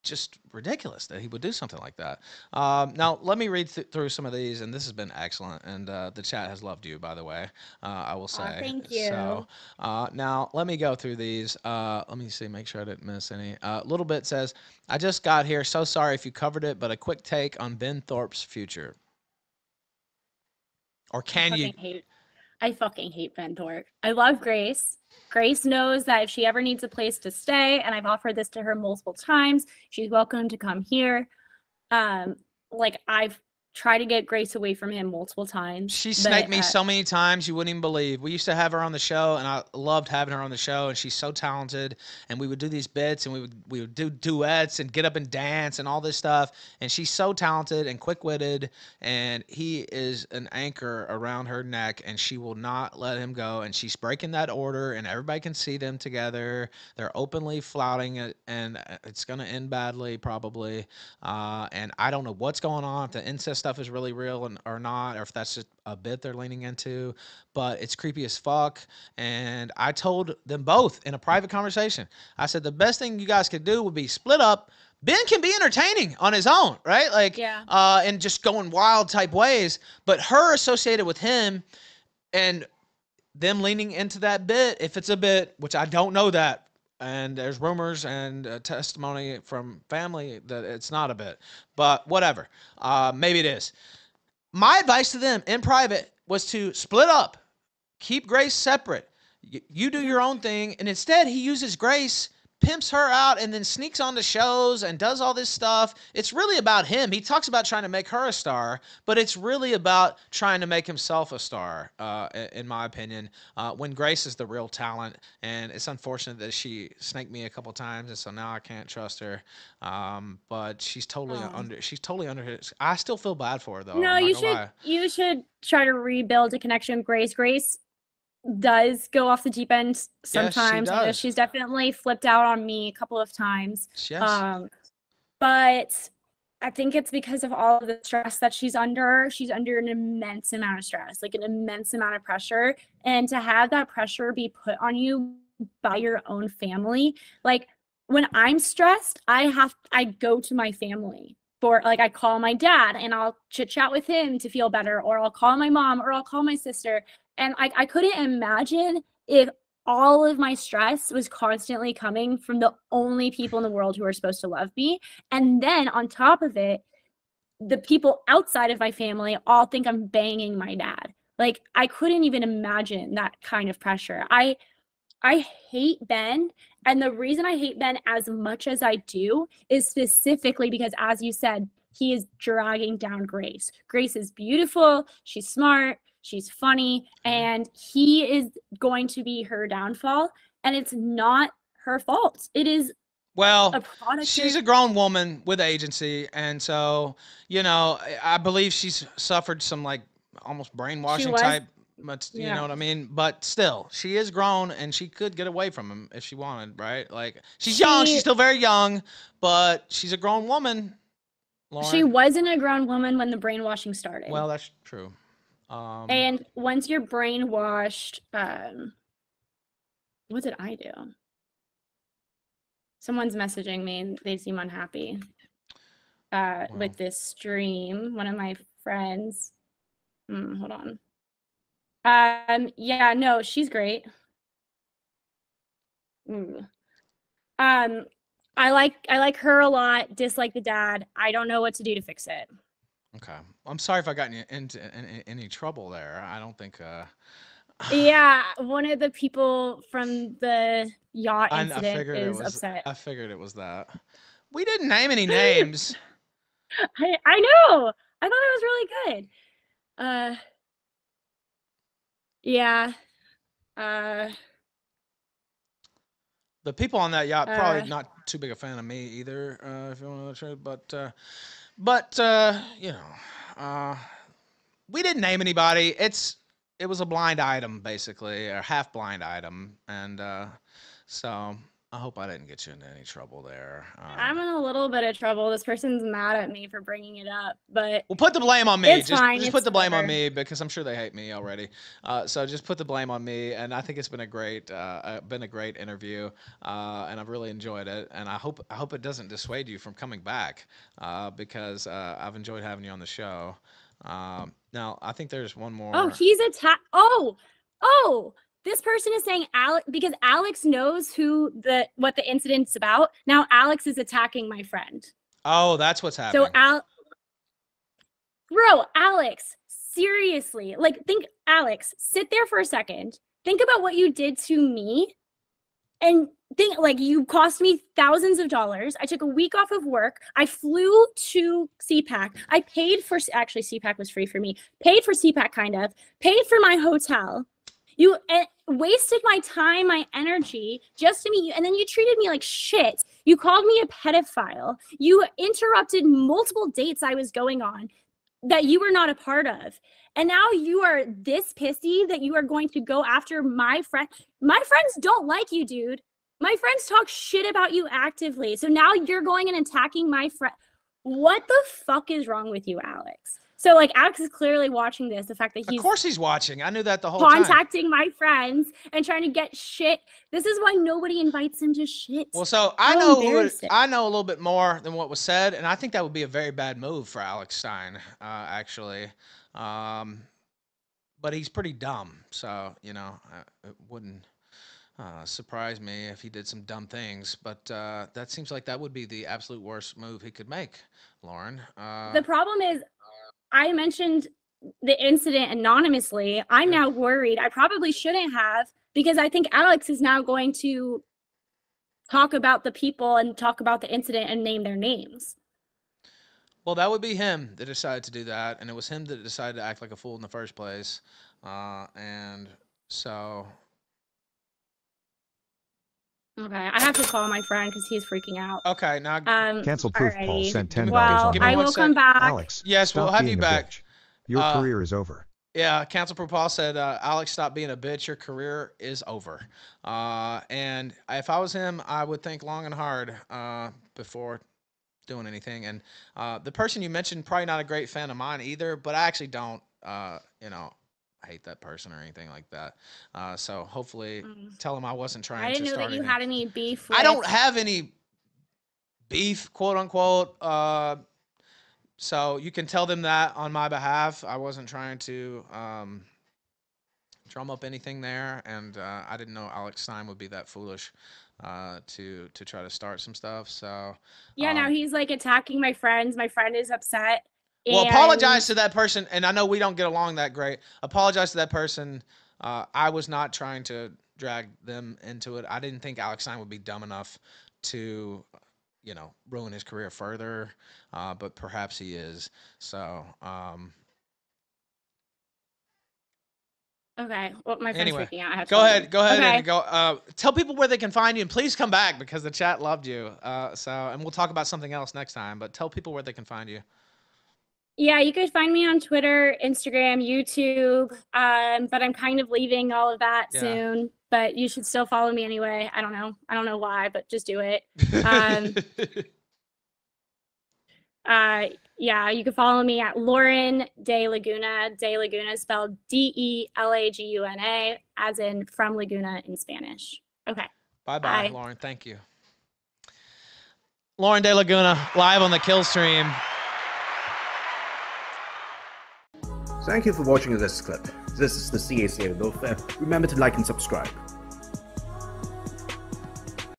just ridiculous that he would do something like that. Um, now, let me read th- through some of these, and this has been excellent. And uh, the chat has loved you, by the way. Uh, I will say. thank So, you. uh, now let me go through these. Uh, let me see, make sure I didn't miss any. Uh, little bit says, "I just got here. So sorry if you covered it, but a quick take on Ben Thorpe's future." Or can you? I fucking hate Ben Thorpe. I love Grace. Grace knows that if she ever needs a place to stay, and I've offered this to her multiple times, she's welcome to come here. Um, like I've tried to get Grace away from him multiple times. She but, snaked me uh, so many times you wouldn't even believe. We used to have her on the show, and I loved having her on the show. And she's so talented. And we would do these bits, and we would we would do duets and get up and dance and all this stuff. And she's so talented and quick witted. And he is an anchor around her neck, and she will not let him go. And she's breaking that order, and everybody can see them together. They're openly flouting it, and uh, it's gonna end badly probably. Uh, and I don't know what's going on. If the incest stuff is really real and, or not, or if that's just a bit they're leaning into. But it's creepy as fuck. And I told them both in a private conversation. I said the best thing you guys could do would be split up. Ben can be entertaining on his own, right? Like, Yeah. uh, and just going wild type ways. But her associated with him, and them leaning into that bit, if it's a bit, which I don't know that, and there's rumors and uh, testimony from family that it's not a bit, but whatever. Uh, maybe it is. My advice to them in private was to split up, keep Grace separate. Y- you do your own thing, and instead he uses Grace, pimps her out, and then sneaks on the shows and does all this stuff. It's really about him. He talks about trying to make her a star, but it's really about trying to make himself a star, uh, in my opinion. Uh, when Grace is the real talent, and it's unfortunate that she snaked me a couple times, and so now I can't trust her. Um, but she's totally Aw. under. She's totally under his. I still feel bad for her though. no, you should lie. you should try to rebuild a connection with Grace. Grace does go off the deep end sometimes. Know does. she's definitely flipped out on me a couple of times. Yes. Um, but I think it's because of all of the stress that she's under. She's under an immense amount of stress, like an immense amount of pressure. And to have that pressure be put on you by your own family, like when I'm stressed, I have I go to my family for like I call my dad and I'll chit chat with him to feel better, or I'll call my mom or I'll call my sister. And I, I couldn't imagine if all of my stress was constantly coming from the only people in the world who are supposed to love me. And then on top of it, the people outside of my family all think I'm banging my dad. Like I couldn't even imagine that kind of pressure. I I hate Ben and the reason I hate Ben as much as I do is specifically because as you said, he is dragging down Grace. Grace is beautiful, she's smart, she's funny, mm-hmm. and he is going to be her downfall and it's not her fault. It is well, a she's a grown woman with agency, and so you know, I- believe she's suffered some like almost brainwashing type. But you yeah. know what I mean. But still, she is grown, and she could get away from him if she wanted, right? Like she's young, she's still very young, but she's a grown woman. Lauren. she wasn't a grown woman when the brainwashing started. Well, that's true. Um, and once you're brainwashed, um, what did I do? Someone's messaging me and they seem unhappy uh, Wow. with this stream. One of my friends. Hmm, hold on. Um, yeah, no, she's great. Mm. Um, I like I like her a lot. Dislike the dad. I don't know what to do to fix it. Okay, I'm sorry if I got you into any, any trouble there. I don't think. Uh, yeah, one of the people from the yacht I, I incident figured it is was. upset. I figured it was that. We didn't name any names. I, I know. I thought it was really good. Uh yeah. Uh The people on that yacht probably Uh, not too big a fan of me either, uh, if you want to know the truth. But, uh, but uh, you know, uh, we didn't name anybody. It's it was a blind item basically, or half blind item, and uh, so I hope I didn't get you into any trouble there. Um, I'm in a little bit of trouble. This person's mad at me for bringing it up, but Well, put the blame on me. It's just fine, just put it's the blame on me because I'm sure they hate me already. Uh, so just put the blame on me, and I think it's been a great, uh, uh, been a great interview, uh, and I've really enjoyed it. And I hope, I hope it doesn't dissuade you from coming back, uh, because uh, I've enjoyed having you on the show. Um, now I think there's one more. oh, he's attack. Oh, oh, this person is saying Alex because Alex knows who the what the incident's about. Now Alex is attacking my friend. oh, that's what's happening. So Al, bro, Alex, seriously, like think, Alex, sit there for a second. Think about what you did to me, and think like you cost me thousands of dollars. I took a week off of work. I flew to CPAC. I paid for actually CPAC was free for me. Paid for CPAC kind of. Paid for my hotel. You eh, wasted my time, my energy just to meet you, and then you treated me like shit. You called me a pedophile. You interrupted multiple dates I was going on that you were not a part of. And now you are this pissy that you are going to go after my friend. My friends don't like you, dude. My friends talk shit about you actively. So now you're going and attacking my friend. What the fuck is wrong with you, Alex? So like Alex is clearly watching this. The fact that he's of course he's watching. I knew that the whole time. contacting my friends and trying to get shit. This is why nobody invites him to shit. Well, so I How know it- I know a little bit more than what was said, and I think that would be a very bad move for Alex Stein, uh, actually. Um, but he's pretty dumb, so you know it wouldn't uh, surprise me if he did some dumb things. But uh, that seems like that would be the absolute worst move he could make, Lauren. Uh, the problem is, I mentioned the incident anonymously. I'm now worried. I probably shouldn't have because I think Alex is now going to talk about the people and talk about the incident and name their names. Well, that would be him that decided to do that, and it was him that decided to act like a fool in the first place. Uh, and so, Okay, I have to call my friend because he's freaking out. okay, now Um, Cancel proof. Paul alrighty. sent ten dollars well, on Give I will sec. come back. Alex, yes, we'll have you back. bitch. Your Uh, career is over. Yeah, Cancel proof Paul said, uh, Alex, stop being a bitch. Your career is over. Uh, and if I was him, I would think long and hard uh, before doing anything. And uh, the person you mentioned, probably not a great fan of mine either, but I actually don't, uh, you know, hate that person or anything like that. Uh, so hopefully, Mm. tell him I wasn't trying I didn't to know that you anything. had any beef. With... I don't have any beef, quote unquote. Uh, so you can tell them that on my behalf. I wasn't trying to um, drum up anything there, and uh, I didn't know Alex Stein would be that foolish uh, to to try to start some stuff. So Yeah, now um, he's like attacking my friends. My friend is upset. Well, and- apologize to that person, and I know we don't get along that great. Apologize to that person. Uh, I was not trying to drag them into it. I didn't think Alex Stein would be dumb enough to, you know, ruin his career further. Uh, but perhaps he is. So, um, Okay. Well, my friend's Anyway, freaking out. I have to go ahead, go ahead Okay. and go. Uh, tell people where they can find you, and please come back because the chat loved you. Uh, so, and we'll talk about something else next time. But tell people where they can find you. Yeah, you could find me on Twitter, Instagram, YouTube. Um, but I'm kind of leaving all of that Yeah. soon. But you should still follow me anyway. I don't know. I don't know why, but just do it. Um, Uh, yeah, you can follow me at Lauren DeLaguna. De Laguna spelled D E L A G U N A, as in from Laguna in Spanish. Okay. Bye bye, Bye. Lauren. Thank you. Lauren DeLaguna, live on the Killstream. Thank you for watching this clip. This is the CACA Welfare. Remember to like and subscribe.